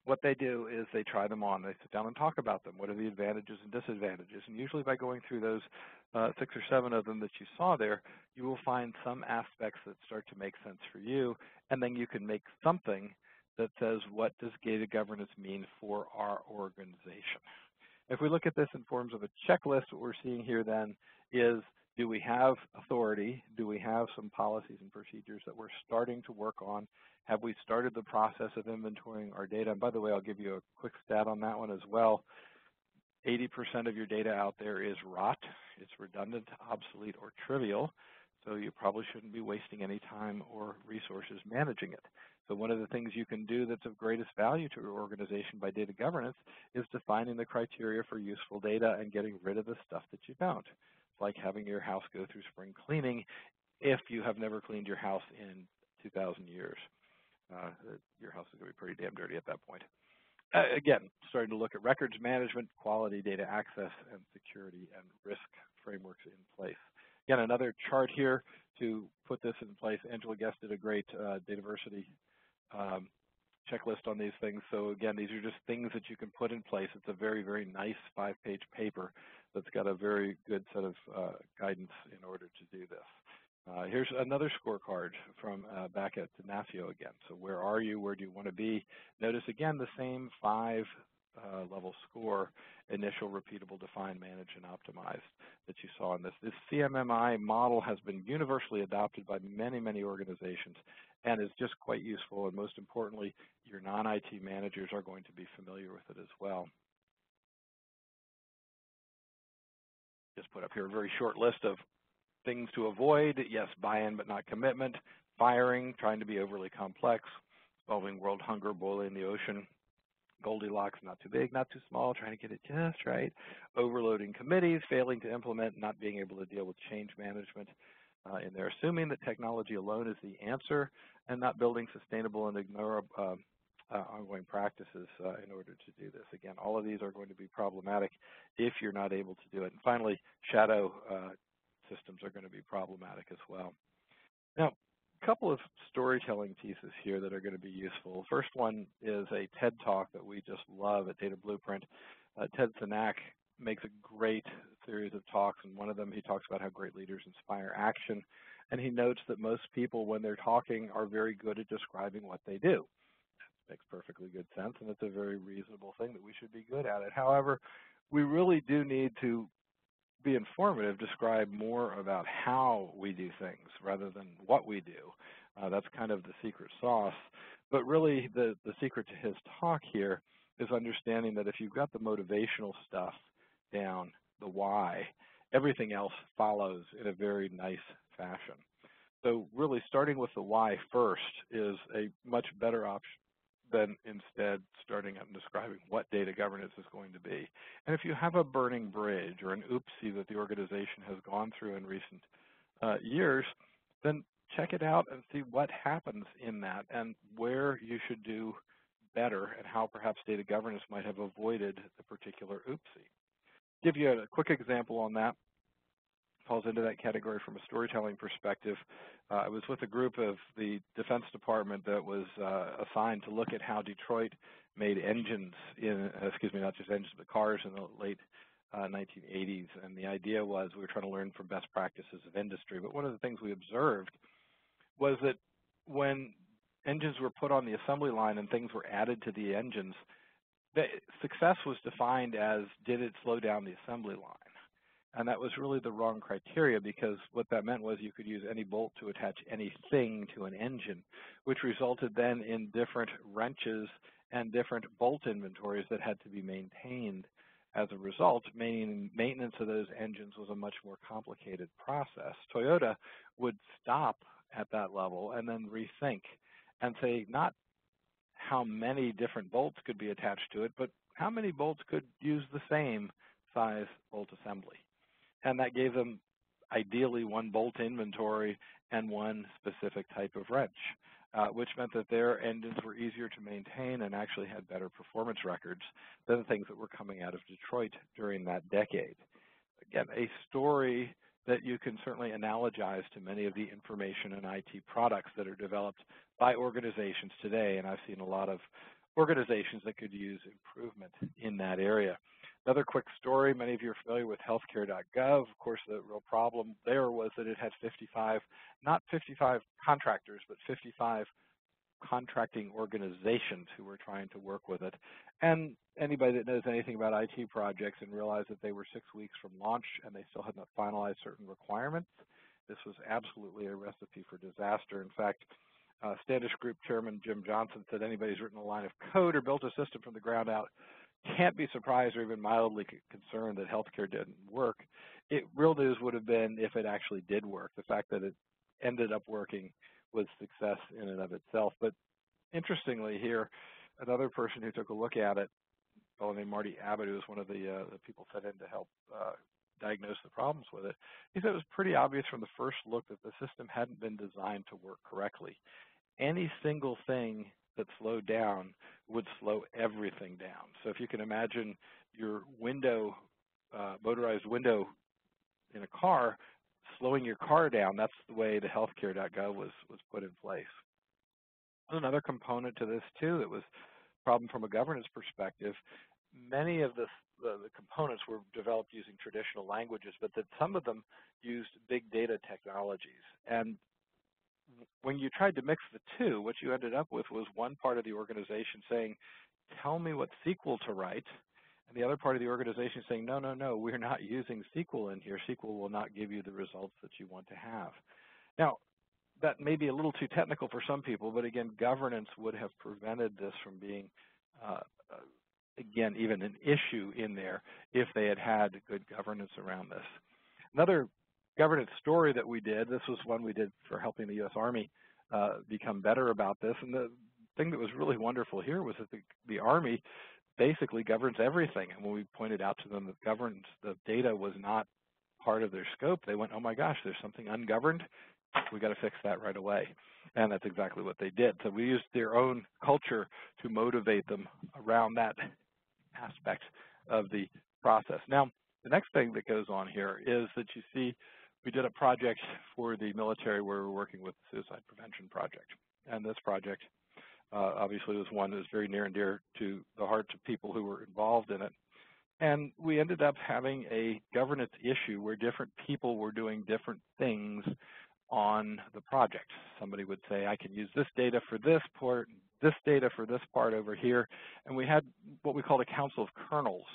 what they do is they try them on. They sit down and talk about them. What are the advantages and disadvantages? And usually by going through those uh, six or seven of them that you saw there, you will find some aspects that start to make sense for you, and then you can make something that says, what does data governance mean for our organization? If we look at this in forms of a checklist, what we're seeing here then is do we have authority? Do we have some policies and procedures that we're starting to work on? Have we started the process of inventorying our data? And by the way, I'll give you a quick stat on that one as well. 80% of your data out there is rot. It's redundant, obsolete, or trivial. So you probably shouldn't be wasting any time or resources managing it. So one of the things you can do that's of greatest value to your organization by data governance is defining the criteria for useful data and getting rid of the stuff that you don't like having your house go through spring cleaning if you have never cleaned your house in 2,000 years. Uh, your house is going to be pretty damn dirty at that point. Uh, again, starting to look at records management, quality data access, and security and risk frameworks in place. Again, another chart here to put this in place. Angela Guess did a great uh, Dataversity um, checklist on these things. So again, these are just things that you can put in place. It's a very, very nice five-page paper that's got a very good set of uh, guidance in order to do this. Uh, here's another scorecard from uh, back at NASCIO again. So where are you? Where do you want to be? Notice again the same five uh, level score, initial, repeatable, define, manage, and optimized that you saw in this. This CMMI model has been universally adopted by many, many organizations and is just quite useful. And most importantly, your non-IT managers are going to be familiar with it as well. Just put up here a very short list of things to avoid. Yes, buy-in but not commitment. Firing, trying to be overly complex. Solving world hunger, boiling the ocean. Goldilocks, not too big, not too small, trying to get it just right. Overloading committees, failing to implement, not being able to deal with change management. Uh, and they're assuming that technology alone is the answer and not building sustainable and ignore, uh, uh, ongoing practices uh, in order to do this. Again, all of these are going to be problematic if you're not able to do it. And finally, shadow uh, systems are going to be problematic as well. Now, a couple of storytelling pieces here that are going to be useful. First one is a TED Talk that we just love at Data Blueprint. Uh, Ted Sinek makes a great series of talks, and one of them he talks about how great leaders inspire action. And he notes that most people, when they're talking, are very good at describing what they do makes perfectly good sense, and it's a very reasonable thing that we should be good at it. However, we really do need to be informative, describe more about how we do things rather than what we do. Uh, that's kind of the secret sauce. But really, the, the secret to his talk here is understanding that if you've got the motivational stuff down, the why, everything else follows in a very nice fashion. So really starting with the why first is a much better option than instead starting out and describing what data governance is going to be. And if you have a burning bridge or an oopsie that the organization has gone through in recent uh, years, then check it out and see what happens in that and where you should do better and how perhaps data governance might have avoided the particular oopsie. Give you a quick example on that falls into that category from a storytelling perspective. Uh, I was with a group of the Defense Department that was uh, assigned to look at how Detroit made engines in, uh, excuse me, not just engines, but cars in the late 1980s. Uh, and the idea was we were trying to learn from best practices of industry. But one of the things we observed was that when engines were put on the assembly line and things were added to the engines, the success was defined as did it slow down the assembly line? And that was really the wrong criteria because what that meant was you could use any bolt to attach anything to an engine, which resulted then in different wrenches and different bolt inventories that had to be maintained as a result, meaning maintenance of those engines was a much more complicated process. Toyota would stop at that level and then rethink and say not how many different bolts could be attached to it, but how many bolts could use the same size bolt assembly and that gave them ideally one bolt inventory and one specific type of wrench, uh, which meant that their engines were easier to maintain and actually had better performance records than the things that were coming out of Detroit during that decade. Again, a story that you can certainly analogize to many of the information and IT products that are developed by organizations today, and I've seen a lot of organizations that could use improvement in that area. Another quick story, many of you are familiar with healthcare.gov. Of course, the real problem there was that it had 55, not 55 contractors, but 55 contracting organizations who were trying to work with it. And anybody that knows anything about IT projects and realized that they were six weeks from launch and they still had not finalized certain requirements, this was absolutely a recipe for disaster. In fact, uh, Standish Group Chairman Jim Johnson said anybody who's written a line of code or built a system from the ground out can't be surprised or even mildly concerned that healthcare didn't work. It, real news would have been if it actually did work. The fact that it ended up working was success in and of itself. But interestingly here, another person who took a look at it, a fellow named Marty Abbott, who was one of the, uh, the people set in to help uh, diagnose the problems with it, he said it was pretty obvious from the first look that the system hadn't been designed to work correctly. Any single thing that slowed down would slow everything down. So if you can imagine your window, uh, motorized window in a car, slowing your car down, that's the way the healthcare.gov was, was put in place. Another component to this too that was a problem from a governance perspective, many of the the, the components were developed using traditional languages, but that some of them used big data technologies. And when you tried to mix the two, what you ended up with was one part of the organization saying, tell me what SQL to write, and the other part of the organization saying, no, no, no, we're not using SQL in here. SQL will not give you the results that you want to have. Now, that may be a little too technical for some people, but again, governance would have prevented this from being, uh, uh, again, even an issue in there if they had had good governance around this. Another governance story that we did, this was one we did for helping the U.S. Army uh, become better about this, and the thing that was really wonderful here was that the, the Army basically governs everything, and when we pointed out to them that governance, the data was not part of their scope, they went, oh my gosh, there's something ungoverned, we got to fix that right away. And that's exactly what they did. So we used their own culture to motivate them around that aspect of the process. Now, the next thing that goes on here is that you see we did a project for the military where we were working with the Suicide Prevention Project. And this project uh, obviously was one that was very near and dear to the hearts of people who were involved in it. And we ended up having a governance issue where different people were doing different things on the project. Somebody would say, I can use this data for this part, this data for this part over here. And we had what we called a council of colonels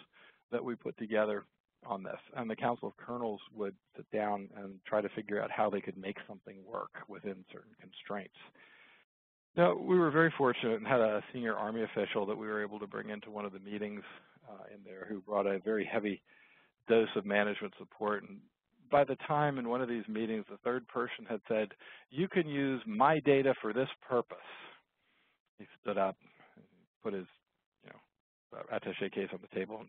that we put together on this. And the Council of Colonels would sit down and try to figure out how they could make something work within certain constraints. Now, we were very fortunate and had a senior Army official that we were able to bring into one of the meetings uh, in there who brought a very heavy dose of management support. And by the time in one of these meetings, the third person had said, you can use my data for this purpose. He stood up, put his you know, attache case on the table,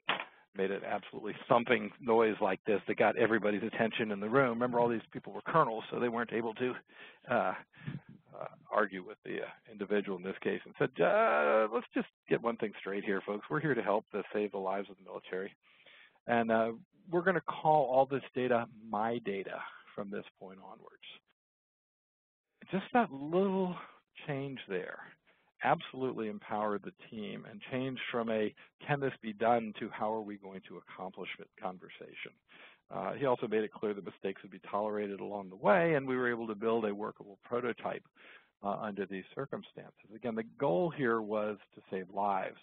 made an absolutely thumping noise like this that got everybody's attention in the room. Remember, all these people were colonels, so they weren't able to uh, uh, argue with the uh, individual in this case and said, uh, let's just get one thing straight here, folks. We're here to help to save the lives of the military. And uh, we're going to call all this data my data from this point onwards. Just that little change there absolutely empowered the team and changed from a can this be done to how are we going to accomplish it conversation. Uh, he also made it clear that mistakes would be tolerated along the way, and we were able to build a workable prototype uh, under these circumstances. Again, the goal here was to save lives.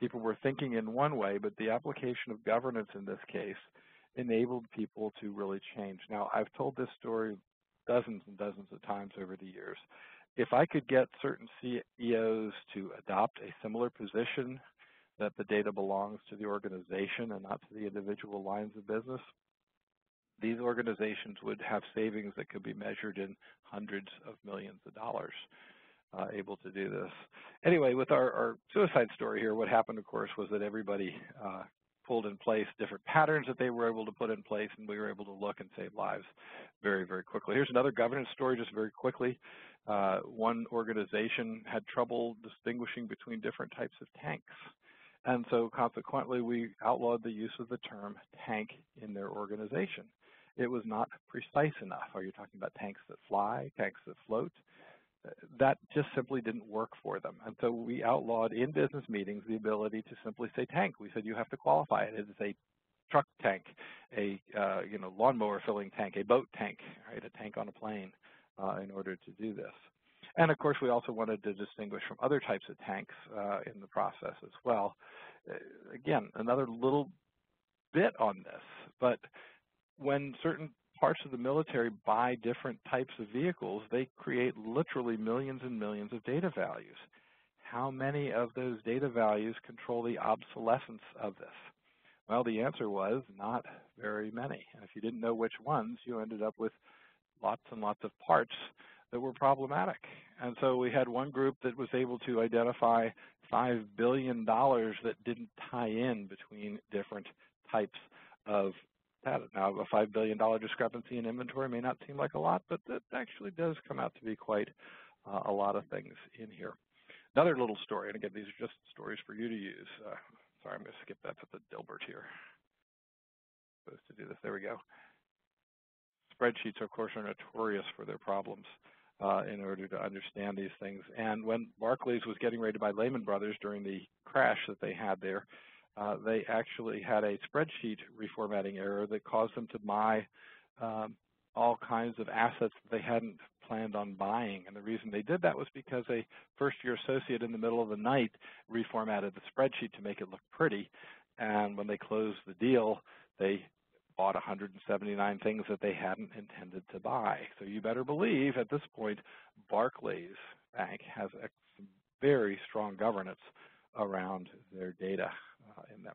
People were thinking in one way, but the application of governance in this case enabled people to really change. Now, I've told this story dozens and dozens of times over the years if I could get certain CEOs to adopt a similar position that the data belongs to the organization and not to the individual lines of business, these organizations would have savings that could be measured in hundreds of millions of dollars uh, able to do this. Anyway, with our, our, suicide story here, what happened, of course, was that everybody uh, pulled in place different patterns that they were able to put in place, and we were able to look and save lives very, very quickly. Here's another governance story just very quickly. Uh, one organization had trouble distinguishing between different types of tanks. And so consequently, we outlawed the use of the term tank in their organization. It was not precise enough. Are you talking about tanks that fly, tanks that float? That just simply didn't work for them. And so we outlawed in business meetings the ability to simply say tank. We said you have to qualify it. It is a truck tank, a uh, you know lawnmower filling tank, a boat tank, right? A tank on a plane in order to do this. And of course, we also wanted to distinguish from other types of tanks uh, in the process as well. Uh, again, another little bit on this, but when certain parts of the military buy different types of vehicles, they create literally millions and millions of data values. How many of those data values control the obsolescence of this? Well, the answer was not very many. And if you didn't know which ones, you ended up with lots and lots of parts that were problematic. And so we had one group that was able to identify $5 billion that didn't tie in between different types of data. Now, a $5 billion discrepancy in inventory may not seem like a lot, but that actually does come out to be quite uh, a lot of things in here. Another little story, and again, these are just stories for you to use. Uh, sorry, I'm going to skip that to the Dilbert here. Supposed to do this. There we go spreadsheets, of course, are notorious for their problems uh, in order to understand these things. And when Barclays was getting to buy Lehman Brothers during the crash that they had there, uh, they actually had a spreadsheet reformatting error that caused them to buy um, all kinds of assets that they hadn't planned on buying. And the reason they did that was because a first-year associate in the middle of the night reformatted the spreadsheet to make it look pretty. And when they closed the deal, they bought 179 things that they hadn't intended to buy. So you better believe at this point, Barclays Bank has some very strong governance around their data uh, in them.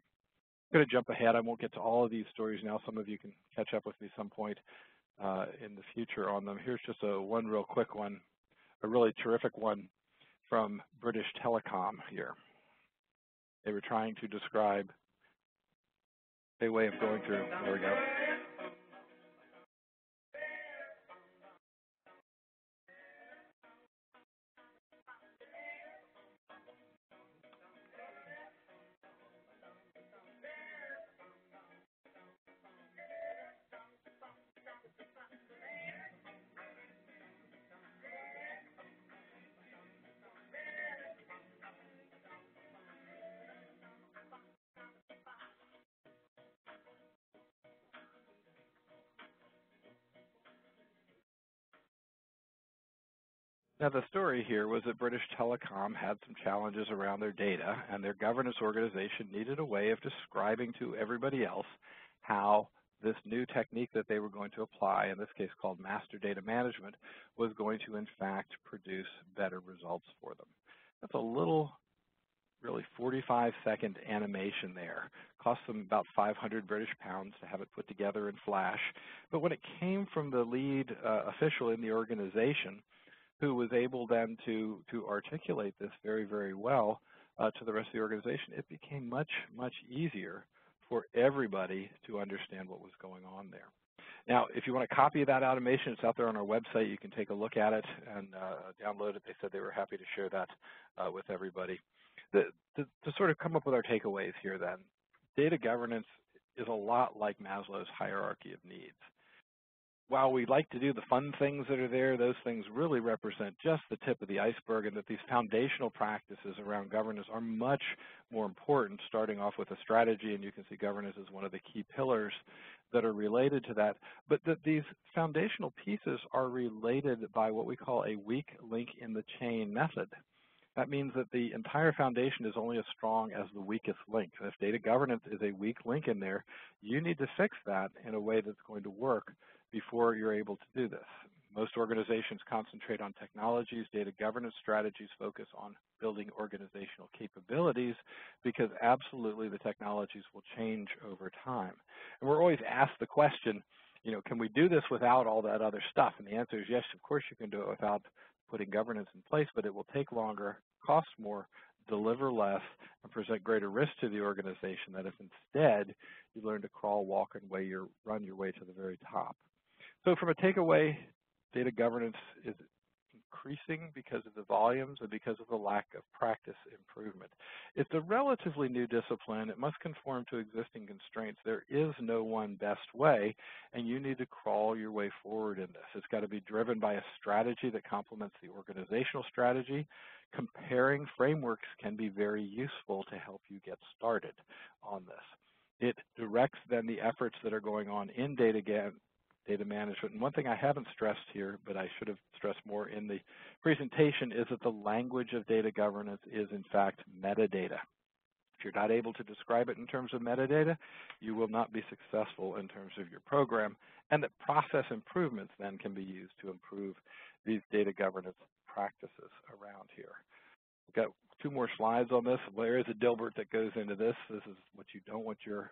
I'm going to jump ahead. I won't get to all of these stories now. Some of you can catch up with me some point uh, in the future on them. Here's just a one real quick one, a really terrific one from British Telecom here. They were trying to describe a way of going through. There we go. Now, the story here was that British Telecom had some challenges around their data, and their governance organization needed a way of describing to everybody else how this new technique that they were going to apply, in this case called master data management, was going to in fact produce better results for them. That's a little, really 45 second animation there. Cost them about 500 British pounds to have it put together in Flash. But when it came from the lead uh, official in the organization, who was able then to, to articulate this very, very well uh, to the rest of the organization, it became much, much easier for everybody to understand what was going on there. Now, if you want a copy of that automation, it's out there on our website. You can take a look at it and uh, download it. They said they were happy to share that uh, with everybody. The, to, to sort of come up with our takeaways here then, data governance is a lot like Maslow's hierarchy of needs while we like to do the fun things that are there, those things really represent just the tip of the iceberg and that these foundational practices around governance are much more important, starting off with a strategy, and you can see governance is one of the key pillars that are related to that, but that these foundational pieces are related by what we call a weak link in the chain method. That means that the entire foundation is only as strong as the weakest link. If data governance is a weak link in there, you need to fix that in a way that's going to work before you're able to do this. Most organizations concentrate on technologies, data governance strategies focus on building organizational capabilities because absolutely the technologies will change over time. And we're always asked the question, you know, can we do this without all that other stuff? And the answer is yes, of course you can do it without putting governance in place, but it will take longer, cost more, deliver less, and present greater risk to the organization than if instead you learn to crawl, walk, and your, run your way to the very top. So from a takeaway, data governance is increasing because of the volumes and because of the lack of practice improvement. It's a relatively new discipline. It must conform to existing constraints. There is no one best way, and you need to crawl your way forward in this. It's got to be driven by a strategy that complements the organizational strategy. Comparing frameworks can be very useful to help you get started on this. It directs then the efforts that are going on in data data management. And one thing I haven't stressed here, but I should have stressed more in the presentation, is that the language of data governance is in fact metadata. If you're not able to describe it in terms of metadata, you will not be successful in terms of your program, and that process improvements then can be used to improve these data governance practices around here. We've got two more slides on this. There is a Dilbert that goes into this. This is what you don't want your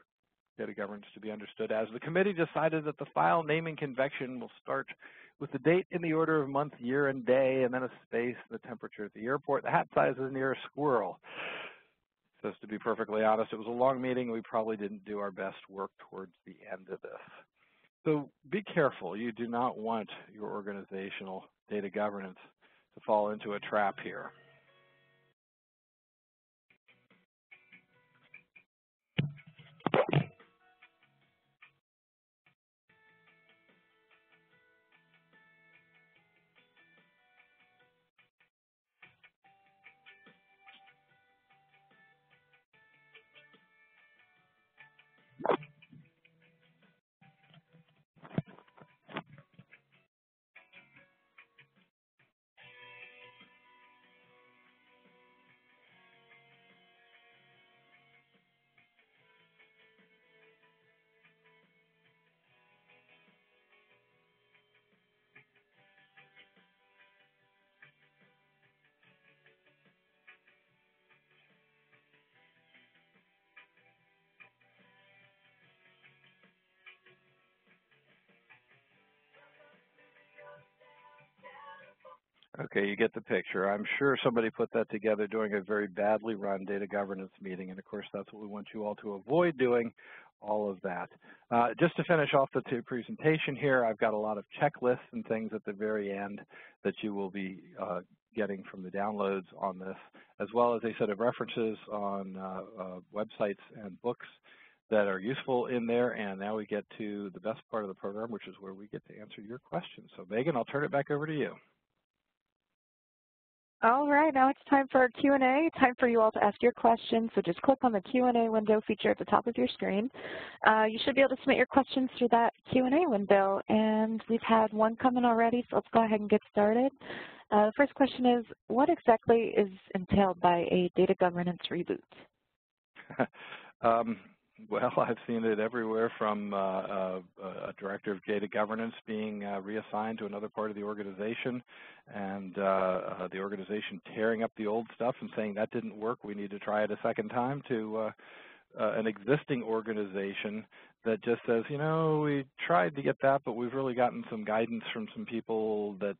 data governance to be understood as. The committee decided that the file naming convention will start with the date in the order of month, year, and day, and then a space, the temperature at the airport. The hat size is near a squirrel. So to be perfectly honest, it was a long meeting. We probably didn't do our best work towards the end of this. So be careful. You do not want your organizational data governance to fall into a trap here. Okay, you get the picture. I'm sure somebody put that together during a very badly run data governance meeting, and of course that's what we want you all to avoid doing, all of that. Uh, just to finish off the presentation here, I've got a lot of checklists and things at the very end that you will be uh, getting from the downloads on this, as well as a set of references on uh, uh websites and books that are useful in there. And now we get to the best part of the program, which is where we get to answer your questions. So Megan, I'll turn it back over to you. All right, now it's time for our Q&A, time for you all to ask your questions. So just click on the Q&A window feature at the top of your screen. Uh, you should be able to submit your questions through that Q&A window. And we've had one come in already, so let's go ahead and get started. Uh, the first question is, what exactly is entailed by a data governance reboot? um, well, I've seen it everywhere from uh, a, uh, a, director of data governance being uh, reassigned to another part of the organization and uh, uh, the organization tearing up the old stuff and saying that didn't work, we need to try it a second time to uh, an existing organization that just says, you know, we tried to get that, but we've really gotten some guidance from some people that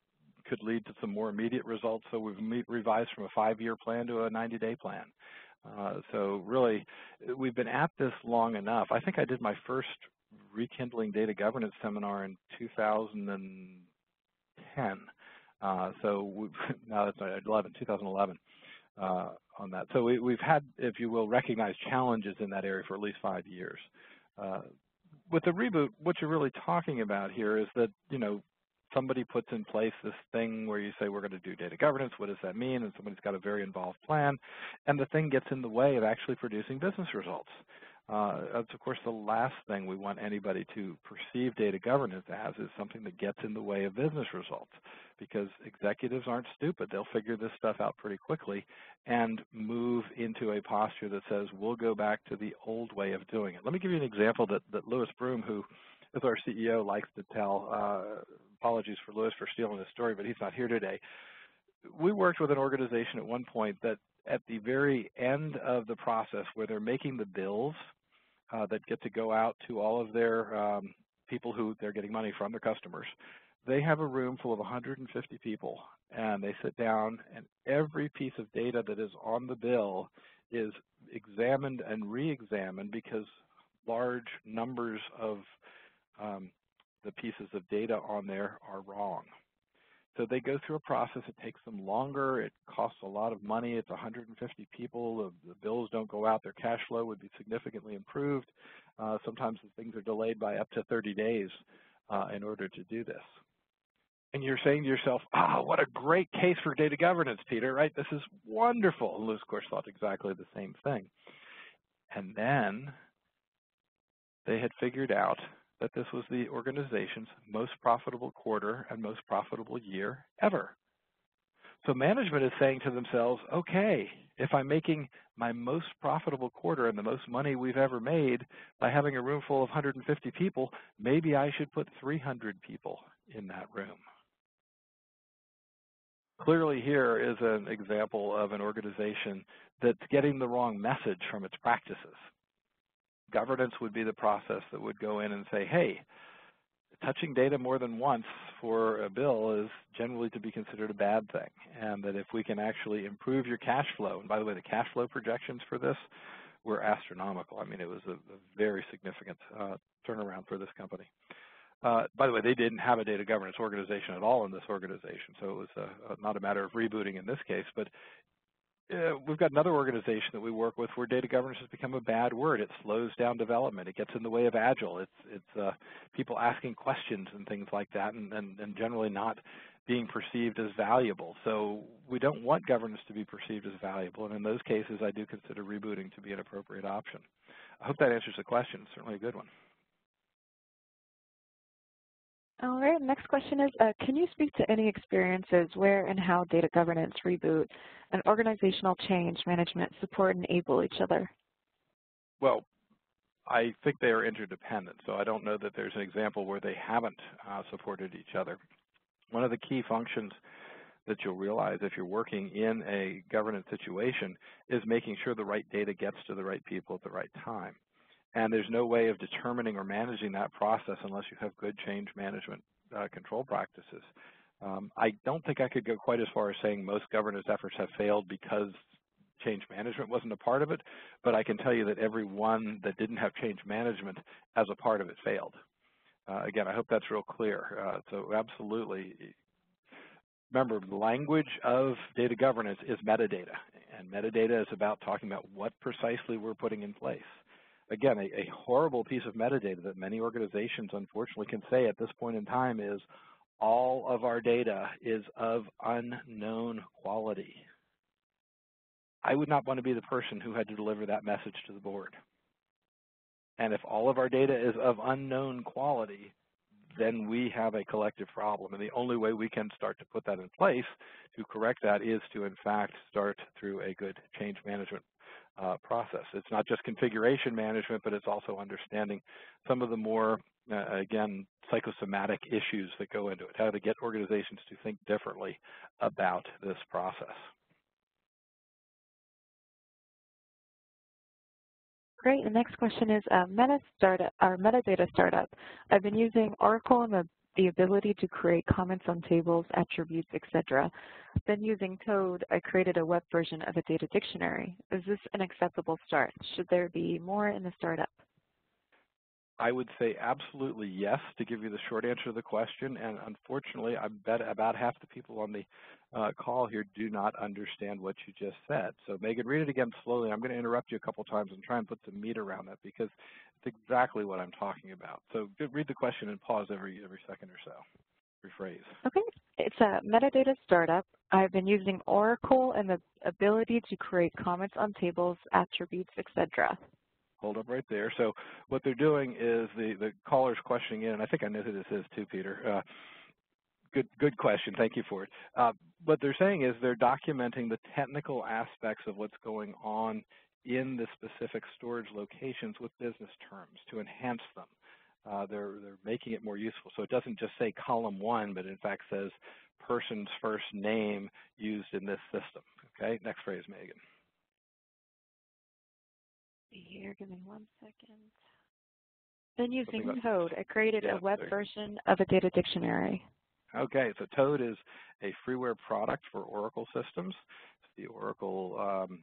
could lead to some more immediate results, so we've revised from a five-year plan to a 90-day plan. Uh, so really, we've been at this long enough. I think I did my first Rekindling Data Governance seminar in 2010. Uh, so we, now that's 11, 2011 uh, on that. So we, have had, if you will, recognized challenges in that area for at least five years. Uh, with the reboot, what you're really talking about here is that, you know, somebody puts in place this thing where you say we're going to do data governance, what does that mean? And somebody's got a very involved plan, and the thing gets in the way of actually producing business results. Uh, that's of course the last thing we want anybody to perceive data governance as is something that gets in the way of business results because executives aren't stupid. They'll figure this stuff out pretty quickly and move into a posture that says we'll go back to the old way of doing it. Let me give you an example that, that Lewis Broome, who is our CEO, likes to tell. Uh, apologies for Lewis for stealing the story, but he's not here today. We worked with an organization at one point that at the very end of the process where they're making the bills uh, that get to go out to all of their um, people who they're getting money from, their customers, they have a room full of 150 people and they sit down and every piece of data that is on the bill is examined and re-examined because large numbers of um, the pieces of data on there are wrong. So they go through a process. It takes them longer. It costs a lot of money. It's 150 people. The, the bills don't go out. Their cash flow would be significantly improved. Uh, sometimes things are delayed by up to 30 days uh, in order to do this. And you're saying to yourself, ah, oh, what a great case for data governance, Peter, right? This is wonderful. And Lewis, of course, thought exactly the same thing. And then they had figured out that this was the organization's most profitable quarter and most profitable year ever. So management is saying to themselves, okay, if I'm making my most profitable quarter and the most money we've ever made by having a room full of 150 people, maybe I should put 300 people in that room. Clearly here is an example of an organization that's getting the wrong message from its practices governance would be the process that would go in and say, hey, touching data more than once for a bill is generally to be considered a bad thing. And that if we can actually improve your cash flow, and by the way, the cash flow projections for this were astronomical. I mean, it was a, a very significant uh, turnaround for this company. Uh, by the way, they didn't have a data governance organization at all in this organization, so it was a, not a matter of rebooting in this case, but uh, we've got another organization that we work with where data governance has become a bad word. It slows down development. It gets in the way of agile. It's it's uh, people asking questions and things like that, and, and, and generally not being perceived as valuable. So we don't want governance to be perceived as valuable, and in those cases, I do consider rebooting to be an appropriate option. I hope that answers the question. It's certainly a good one. All right, next question is, uh, can you speak to any experiences where and how data governance, reboot, and organizational change management support and enable each other? Well, I think they are interdependent, so I don't know that there's an example where they haven't uh, supported each other. One of the key functions that you'll realize if you're working in a governance situation is making sure the right data gets to the right people at the right time. And there's no way of determining or managing that process unless you have good change management uh, control practices. Um, I don't think I could go quite as far as saying most governance efforts have failed because change management wasn't a part of it, but I can tell you that every one that didn't have change management as a part of it failed. Uh, again, I hope that's real clear. Uh, so absolutely, remember the language of data governance is metadata, and metadata is about talking about what precisely we're putting in place. Again, a, a horrible piece of metadata that many organizations unfortunately can say at this point in time is all of our data is of unknown quality. I would not want to be the person who had to deliver that message to the board. And if all of our data is of unknown quality, then we have a collective problem. And the only way we can start to put that in place to correct that is to, in fact, start through a good change management uh, process. It's not just configuration management, but it's also understanding some of the more, uh, again, psychosomatic issues that go into it, how to get organizations to think differently about this process. Great. The next question is uh, meta startup, metadata startup. I've been using Oracle and the, the ability to create comments on tables, attributes, etc. Then using Toad, I created a web version of a data dictionary. Is this an acceptable start? Should there be more in the startup? I would say absolutely yes to give you the short answer to the question. And unfortunately, I bet about half the people on the uh, call here do not understand what you just said. So Megan, read it again slowly. I'm going to interrupt you a couple times and try and put some meat around that because it's exactly what I'm talking about. So read the question and pause every every second or so. Rephrase. Okay. It's a metadata startup. I've been using Oracle and the ability to create comments on tables, attributes, etc hold up right there. So what they're doing is the, the caller's questioning in, and I think I know who this is too, Peter. Uh, good, good question. Thank you for it. Uh, what they're saying is they're documenting the technical aspects of what's going on in the specific storage locations with business terms to enhance them. Uh, they're, they're making it more useful. So it doesn't just say column one, but in fact says person's first name used in this system. Okay, next phrase, Megan see here. Give me one second. Then using Toad, I created yeah, a web version of a data dictionary. Okay, so Toad is a freeware product for Oracle systems. It's the Oracle um,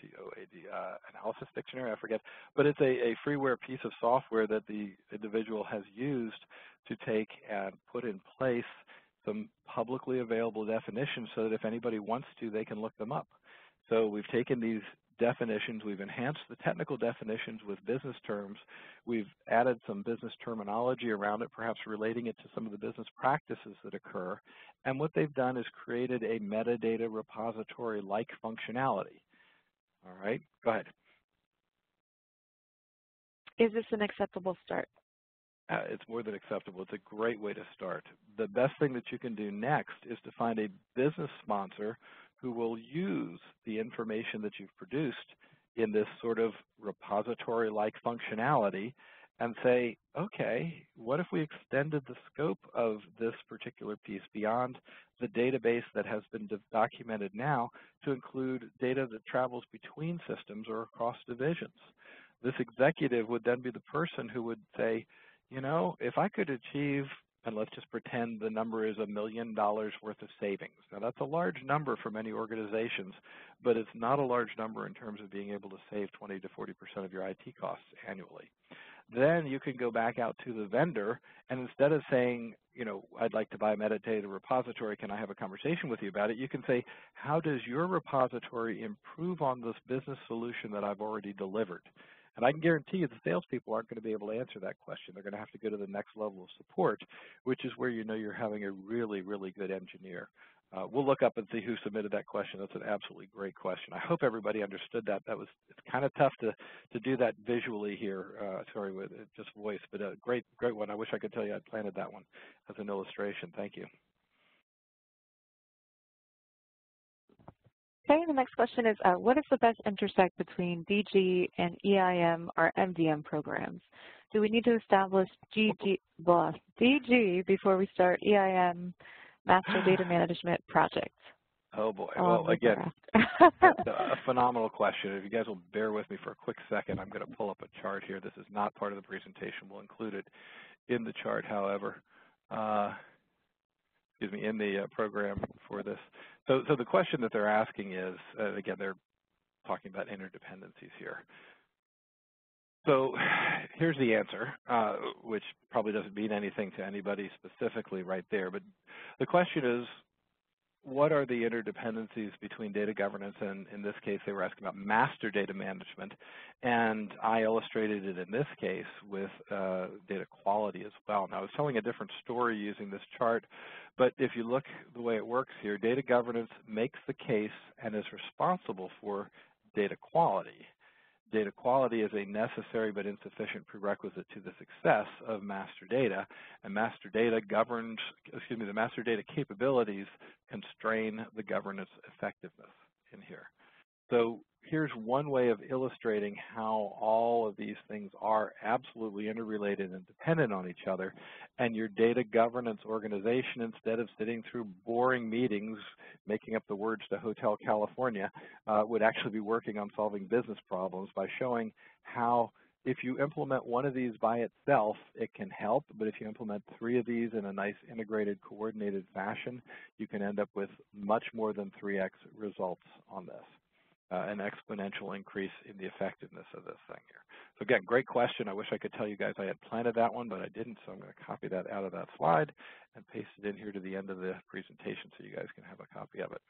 T-O-A-D uh, analysis dictionary, I forget. But it's a, a freeware piece of software that the individual has used to take and put in place some publicly available definitions so that if anybody wants to, they can look them up. So we've taken these definitions. We've enhanced the technical definitions with business terms. We've added some business terminology around it, perhaps relating it to some of the business practices that occur. And what they've done is created a metadata repository-like functionality. All right, go ahead. Is this an acceptable start? Uh, it's more than acceptable. It's a great way to start. The best thing that you can do next is to find a business sponsor who will use the information that you've produced in this sort of repository-like functionality and say, okay, what if we extended the scope of this particular piece beyond the database that has been documented now to include data that travels between systems or across divisions? This executive would then be the person who would say, you know, if I could achieve and let's just pretend the number is a million dollars worth of savings. Now that's a large number for many organizations, but it's not a large number in terms of being able to save 20 to 40% of your IT costs annually. Then you can go back out to the vendor and instead of saying, you know, I'd like to buy a metadata repository, can I have a conversation with you about it? You can say, how does your repository improve on this business solution that I've already delivered? And I can guarantee you the salespeople aren't going to be able to answer that question. They're going to have to go to the next level of support, which is where you know you're having a really, really good engineer. Uh, we'll look up and see who submitted that question. That's an absolutely great question. I hope everybody understood that. That was it's kind of tough to to do that visually here. Uh, sorry, with just voice, but a great great one. I wish I could tell you I'd planted that one as an illustration. Thank you. Okay, the next question is, uh, what is the best intersect between DG and EIM or MDM programs? Do we need to establish GG, well, DG before we start EIM master data management projects? Oh boy, well again, a phenomenal question. If you guys will bear with me for a quick second, I'm going to pull up a chart here. This is not part of the presentation. We'll include it in the chart, however. Uh, excuse me, in the uh, program for this. So, so the question that they're asking is, uh, again, they're talking about interdependencies here. So here's the answer, uh, which probably doesn't mean anything to anybody specifically right there. But the question is, what are the interdependencies between data governance and in this case they were asking about master data management. And I illustrated it in this case with uh, data quality as well. Now I was telling a different story using this chart. But if you look the way it works here, data governance makes the case and is responsible for data quality data quality is a necessary but insufficient prerequisite to the success of master data. And master data governs, excuse me, the master data capabilities constrain the governance effectiveness in here. So here's one way of illustrating how all of these things are absolutely interrelated and dependent on each other. And your data governance organization, instead of sitting through boring meetings, making up the words to Hotel California, uh, would actually be working on solving business problems by showing how if you implement one of these by itself, it can help, but if you implement three of these in a nice integrated, coordinated fashion, you can end up with much more than 3x results on this uh, an exponential increase in the effectiveness of this thing here. So again, great question. I wish I could tell you guys I had planted that one, but I didn't, so I'm going to copy that out of that slide and paste it in here to the end of the presentation so you guys can have a copy of it.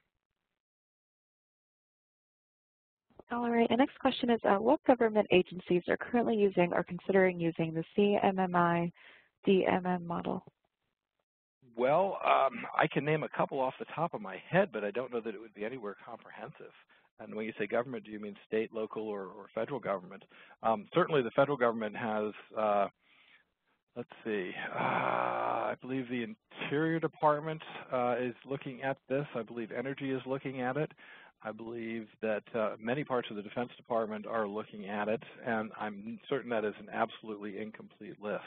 All right, the next question is, uh, what government agencies are currently using or considering using the CMMI DMM model? Well, um, I can name a couple off the top of my head, but I don't know that it would be anywhere comprehensive. And when you say government, do you mean state, local, or, or federal government? Um, certainly the federal government has, uh, let's see, uh, I believe the Interior Department uh, is looking at this. I believe Energy is looking at it. I believe that uh, many parts of the Defense Department are looking at it, and I'm certain that is an absolutely incomplete list.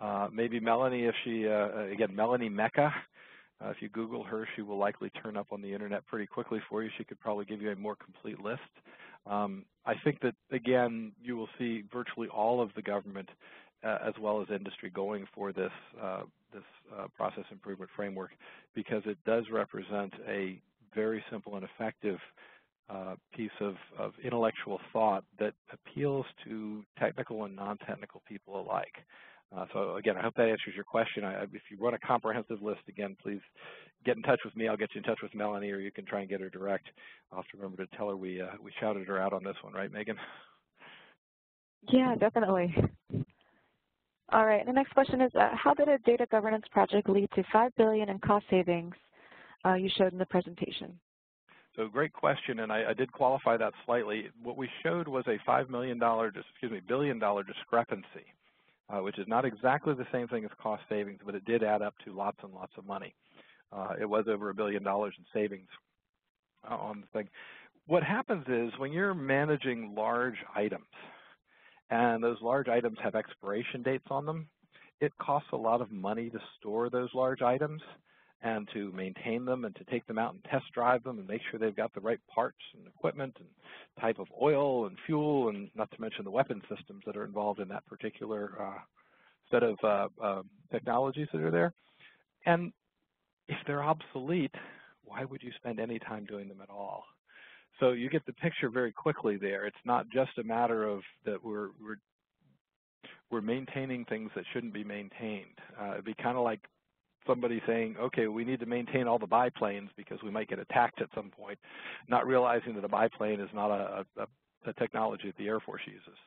Uh, maybe Melanie, if she, uh, again, Melanie Mecca, uh, if you Google her, she will likely turn up on the internet pretty quickly for you. She could probably give you a more complete list. Um, I think that, again, you will see virtually all of the government uh, as well as industry going for this, uh, this uh, process improvement framework because it does represent a very simple and effective uh, piece of, of intellectual thought that appeals to technical and non-technical people alike. Uh, so again, I hope that answers your question. I, if you want a comprehensive list, again, please get in touch with me. I'll get you in touch with Melanie, or you can try and get her direct. I'll have to remember to tell her we uh, we shouted her out on this one, right, Megan? Yeah, definitely. All right. The next question is, uh, how did a data governance project lead to five billion in cost savings uh, you showed in the presentation? So great question, and I, I, did qualify that slightly. What we showed was a $5 million, excuse me, billion dollar discrepancy uh, which is not exactly the same thing as cost savings, but it did add up to lots and lots of money. Uh, it was over a billion dollars in savings uh, on the thing. What happens is when you're managing large items, and those large items have expiration dates on them, it costs a lot of money to store those large items and to maintain them and to take them out and test drive them and make sure they've got the right parts and equipment and type of oil and fuel and not to mention the weapon systems that are involved in that particular uh, set of uh, uh, technologies that are there. And if they're obsolete, why would you spend any time doing them at all? So you get the picture very quickly there. It's not just a matter of that we're, we're we're maintaining things that shouldn't be maintained. Uh, it'd be kind of like somebody saying, okay, we need to maintain all the biplanes because we might get attacked at some point, not realizing that a biplane is not a, a, a technology that the Air Force uses.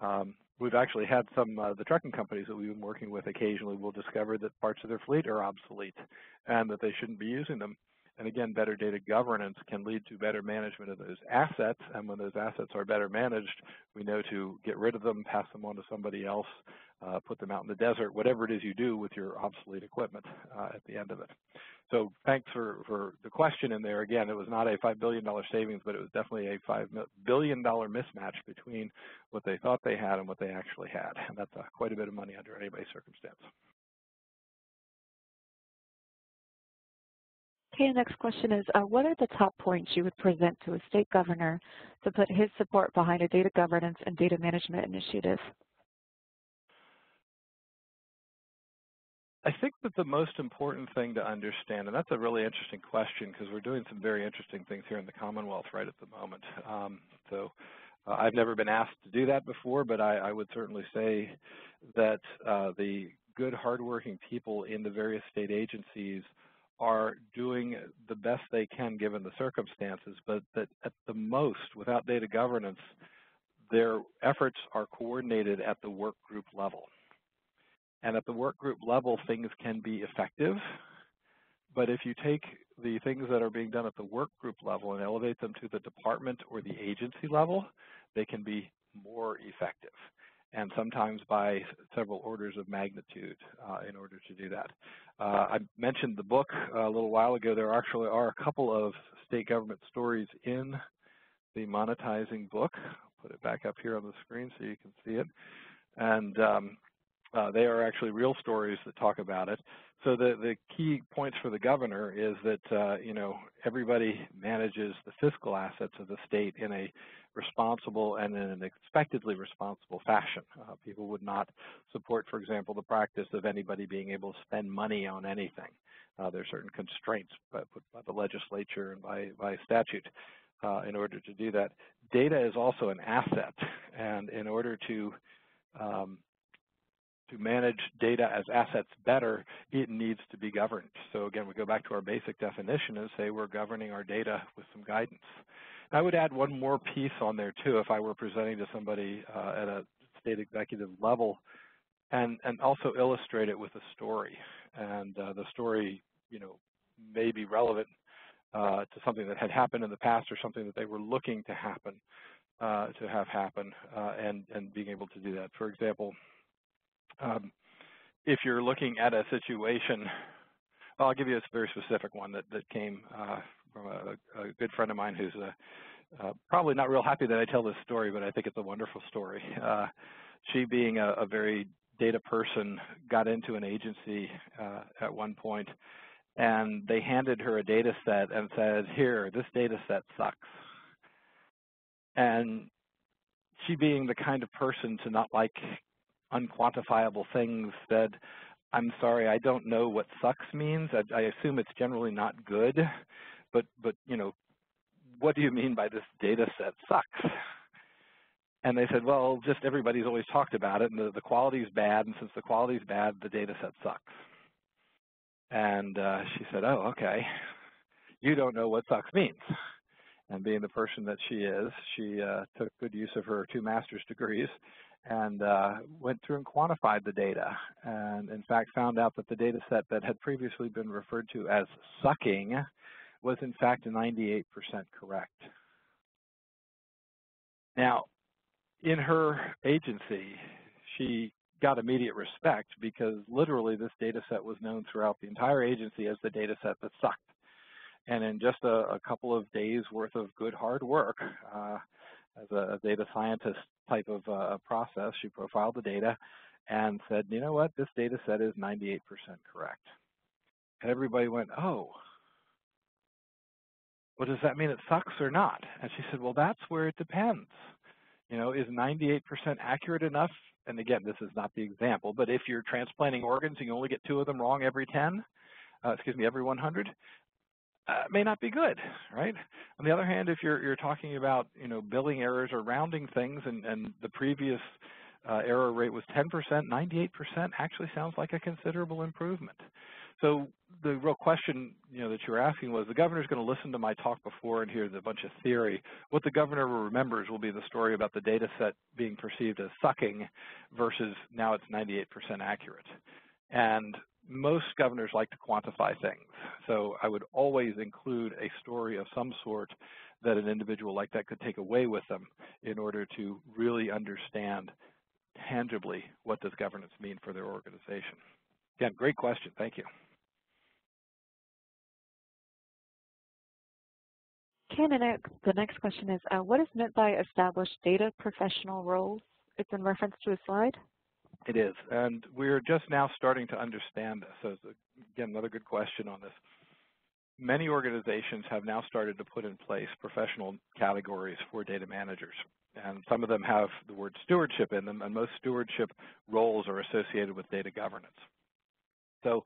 Um, we've actually had some, uh, the trucking companies that we've been working with occasionally will discover that parts of their fleet are obsolete and that they shouldn't be using them. And again, better data governance can lead to better management of those assets. And when those assets are better managed, we know to get rid of them, pass them on to somebody else, uh, put them out in the desert, whatever it is you do with your obsolete equipment uh, at the end of it. So thanks for, for the question in there. Again, it was not a $5 billion savings, but it was definitely a $5 billion mismatch between what they thought they had and what they actually had. And that's uh, quite a bit of money under anybody's circumstance. Okay, next question is, uh, what are the top points you would present to a state governor to put his support behind a data governance and data management initiative? I think that the most important thing to understand, and that's a really interesting question because we're doing some very interesting things here in the Commonwealth right at the moment. Um, so uh, I've never been asked to do that before, but I, I would certainly say that uh, the good, hardworking people in the various state agencies are doing the best they can given the circumstances, but that at the most, without data governance, their efforts are coordinated at the work group level. And at the work group level, things can be effective. But if you take the things that are being done at the work group level and elevate them to the department or the agency level, they can be more effective and sometimes by several orders of magnitude uh, in order to do that. Uh, I mentioned the book a little while ago. There actually are a couple of state government stories in the monetizing book. Put it back up here on the screen so you can see it. And um, uh, they are actually real stories that talk about it. So the, the key points for the governor is that, uh, you know, everybody manages the fiscal assets of the state in a responsible and in an expectedly responsible fashion. Uh, people would not support, for example, the practice of anybody being able to spend money on anything. Uh, there are certain constraints put by the legislature and by, by statute uh, in order to do that. Data is also an asset, and in order to um, to manage data as assets better, it needs to be governed. So again, we go back to our basic definition and say we're governing our data with some guidance. I would add one more piece on there too if I were presenting to somebody uh, at a state executive level and, and also illustrate it with a story. And uh, the story, you know, may be relevant uh, to something that had happened in the past or something that they were looking to happen, uh, to have happen, uh, and, and being able to do that. For example, um, if you're looking at a situation, well, I'll give you a very specific one that, that came uh, from a, a, good friend of mine who's a, uh, probably not real happy that I tell this story, but I think it's a wonderful story. Uh, she being a, a, very data person got into an agency uh, at one point and they handed her a data set and said, here, this data set sucks. And she being the kind of person to not like unquantifiable things said, I'm sorry, I don't know what sucks means. I, I assume it's generally not good but, but you know, what do you mean by this data set sucks? And they said, well, just everybody's always talked about it, and the, the quality's bad, and since the quality's bad, the data set sucks. And uh, she said, oh, okay, you don't know what sucks means. And being the person that she is, she uh, took good use of her two master's degrees and uh, went through and quantified the data and in fact found out that the data set that had previously been referred to as sucking was in fact 98% correct. Now, in her agency, she got immediate respect because literally this data set was known throughout the entire agency as the data set that sucked. And in just a, a couple of days worth of good hard work, uh, as a data scientist type of uh, process, she profiled the data and said, you know what, this data set is 98% correct. And everybody went, oh, well, does that mean it sucks or not? And she said, well, that's where it depends. You know, is 98% accurate enough? And again, this is not the example, but if you're transplanting organs and you only get two of them wrong every 10, uh, excuse me, every 100, uh, may not be good, right? On the other hand, if you're you're talking about you know billing errors or rounding things, and and the previous uh, error rate was 10%, 98% actually sounds like a considerable improvement. So the real question, you know, that you were asking was the governor's going to listen to my talk before and hear a bunch of theory. What the governor remembers will be the story about the data set being perceived as sucking versus now it's 98% accurate. And most governors like to quantify things. So I would always include a story of some sort that an individual like that could take away with them in order to really understand tangibly what does governance mean for their organization. Again, great question. Thank you. Okay, the next question is, uh, what is meant by established data professional roles? It's in reference to a slide. It is, and we're just now starting to understand this. So again, another good question on this. Many organizations have now started to put in place professional categories for data managers, and some of them have the word stewardship in them, and most stewardship roles are associated with data governance. So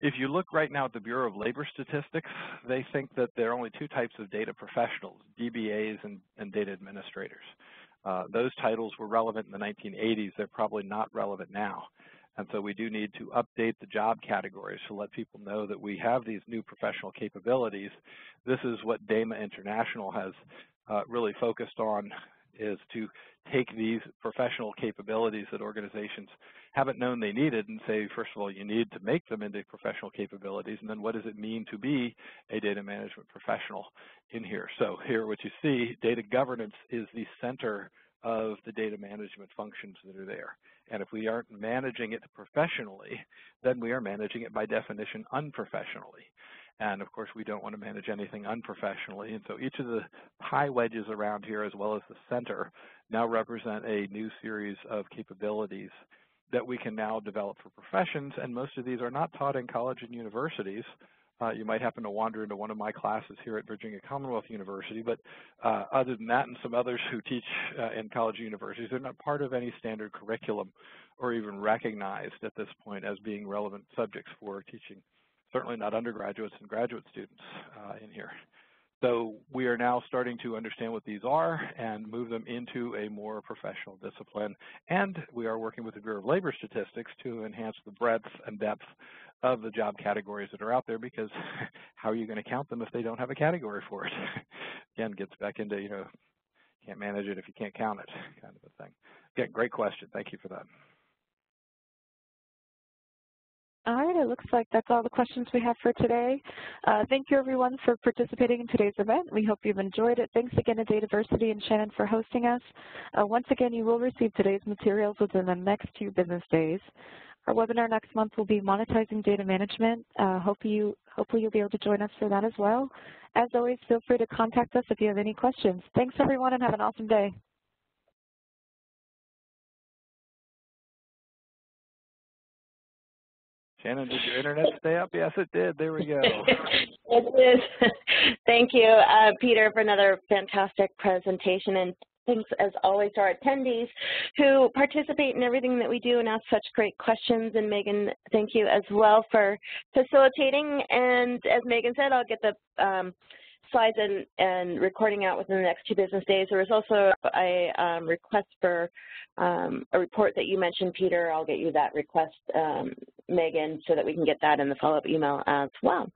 if you look right now at the Bureau of Labor Statistics, they think that there are only two types of data professionals, DBAs and, and data administrators. Uh, those titles were relevant in the 1980s. They're probably not relevant now. And so we do need to update the job categories to let people know that we have these new professional capabilities. This is what DAMA International has uh, really focused on is to take these professional capabilities that organizations haven't known they needed and say, first of all, you need to make them into professional capabilities, and then what does it mean to be a data management professional in here? So here what you see, data governance is the center of the data management functions that are there. And if we aren't managing it professionally, then we are managing it by definition unprofessionally. And of course, we don't want to manage anything unprofessionally. And so each of the pie wedges around here, as well as the center, now represent a new series of capabilities that we can now develop for professions. And most of these are not taught in college and universities. Uh, you might happen to wander into one of my classes here at Virginia Commonwealth University, but uh, other than that and some others who teach uh, in college universities, they're not part of any standard curriculum or even recognized at this point as being relevant subjects for teaching certainly not undergraduates and graduate students uh, in here. So we are now starting to understand what these are and move them into a more professional discipline. And we are working with the Bureau of Labor Statistics to enhance the breadth and depth of the job categories that are out there because how are you going to count them if they don't have a category for it? Again, gets back into, you know, can't manage it if you can't count it kind of a thing. Again, great question. Thank you for that. All right, it looks like that's all the questions we have for today. Uh, thank you everyone for participating in today's event. We hope you've enjoyed it. Thanks again to Dataversity and Shannon for hosting us. Uh, once again, you will receive today's materials within the next two business days. Our webinar next month will be monetizing data management. Uh, hope you, hopefully you'll be able to join us for that as well. As always, feel free to contact us if you have any questions. Thanks everyone and have an awesome day. Shannon, did your internet stay up? Yes, it did. There we go. it did. Thank you, uh, Peter, for another fantastic presentation. And thanks, as always, to our attendees who participate in everything that we do and ask such great questions. And Megan, thank you as well for facilitating. And as Megan said, I'll get the um, slides and, and recording out within the next two business days. There was also a um, request for um, a report that you mentioned, Peter. I'll get you that request, um, Megan, so that we can get that in the follow-up email as well.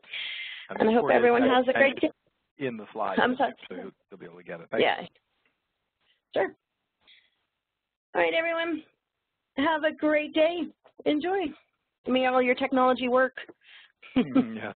And, and I hope everyone has a great day. In the slides, I'm sorry. so you'll be able to get it. Thank yeah. Sure. All right, everyone. Have a great day. Enjoy. Give me all your technology work. yeah.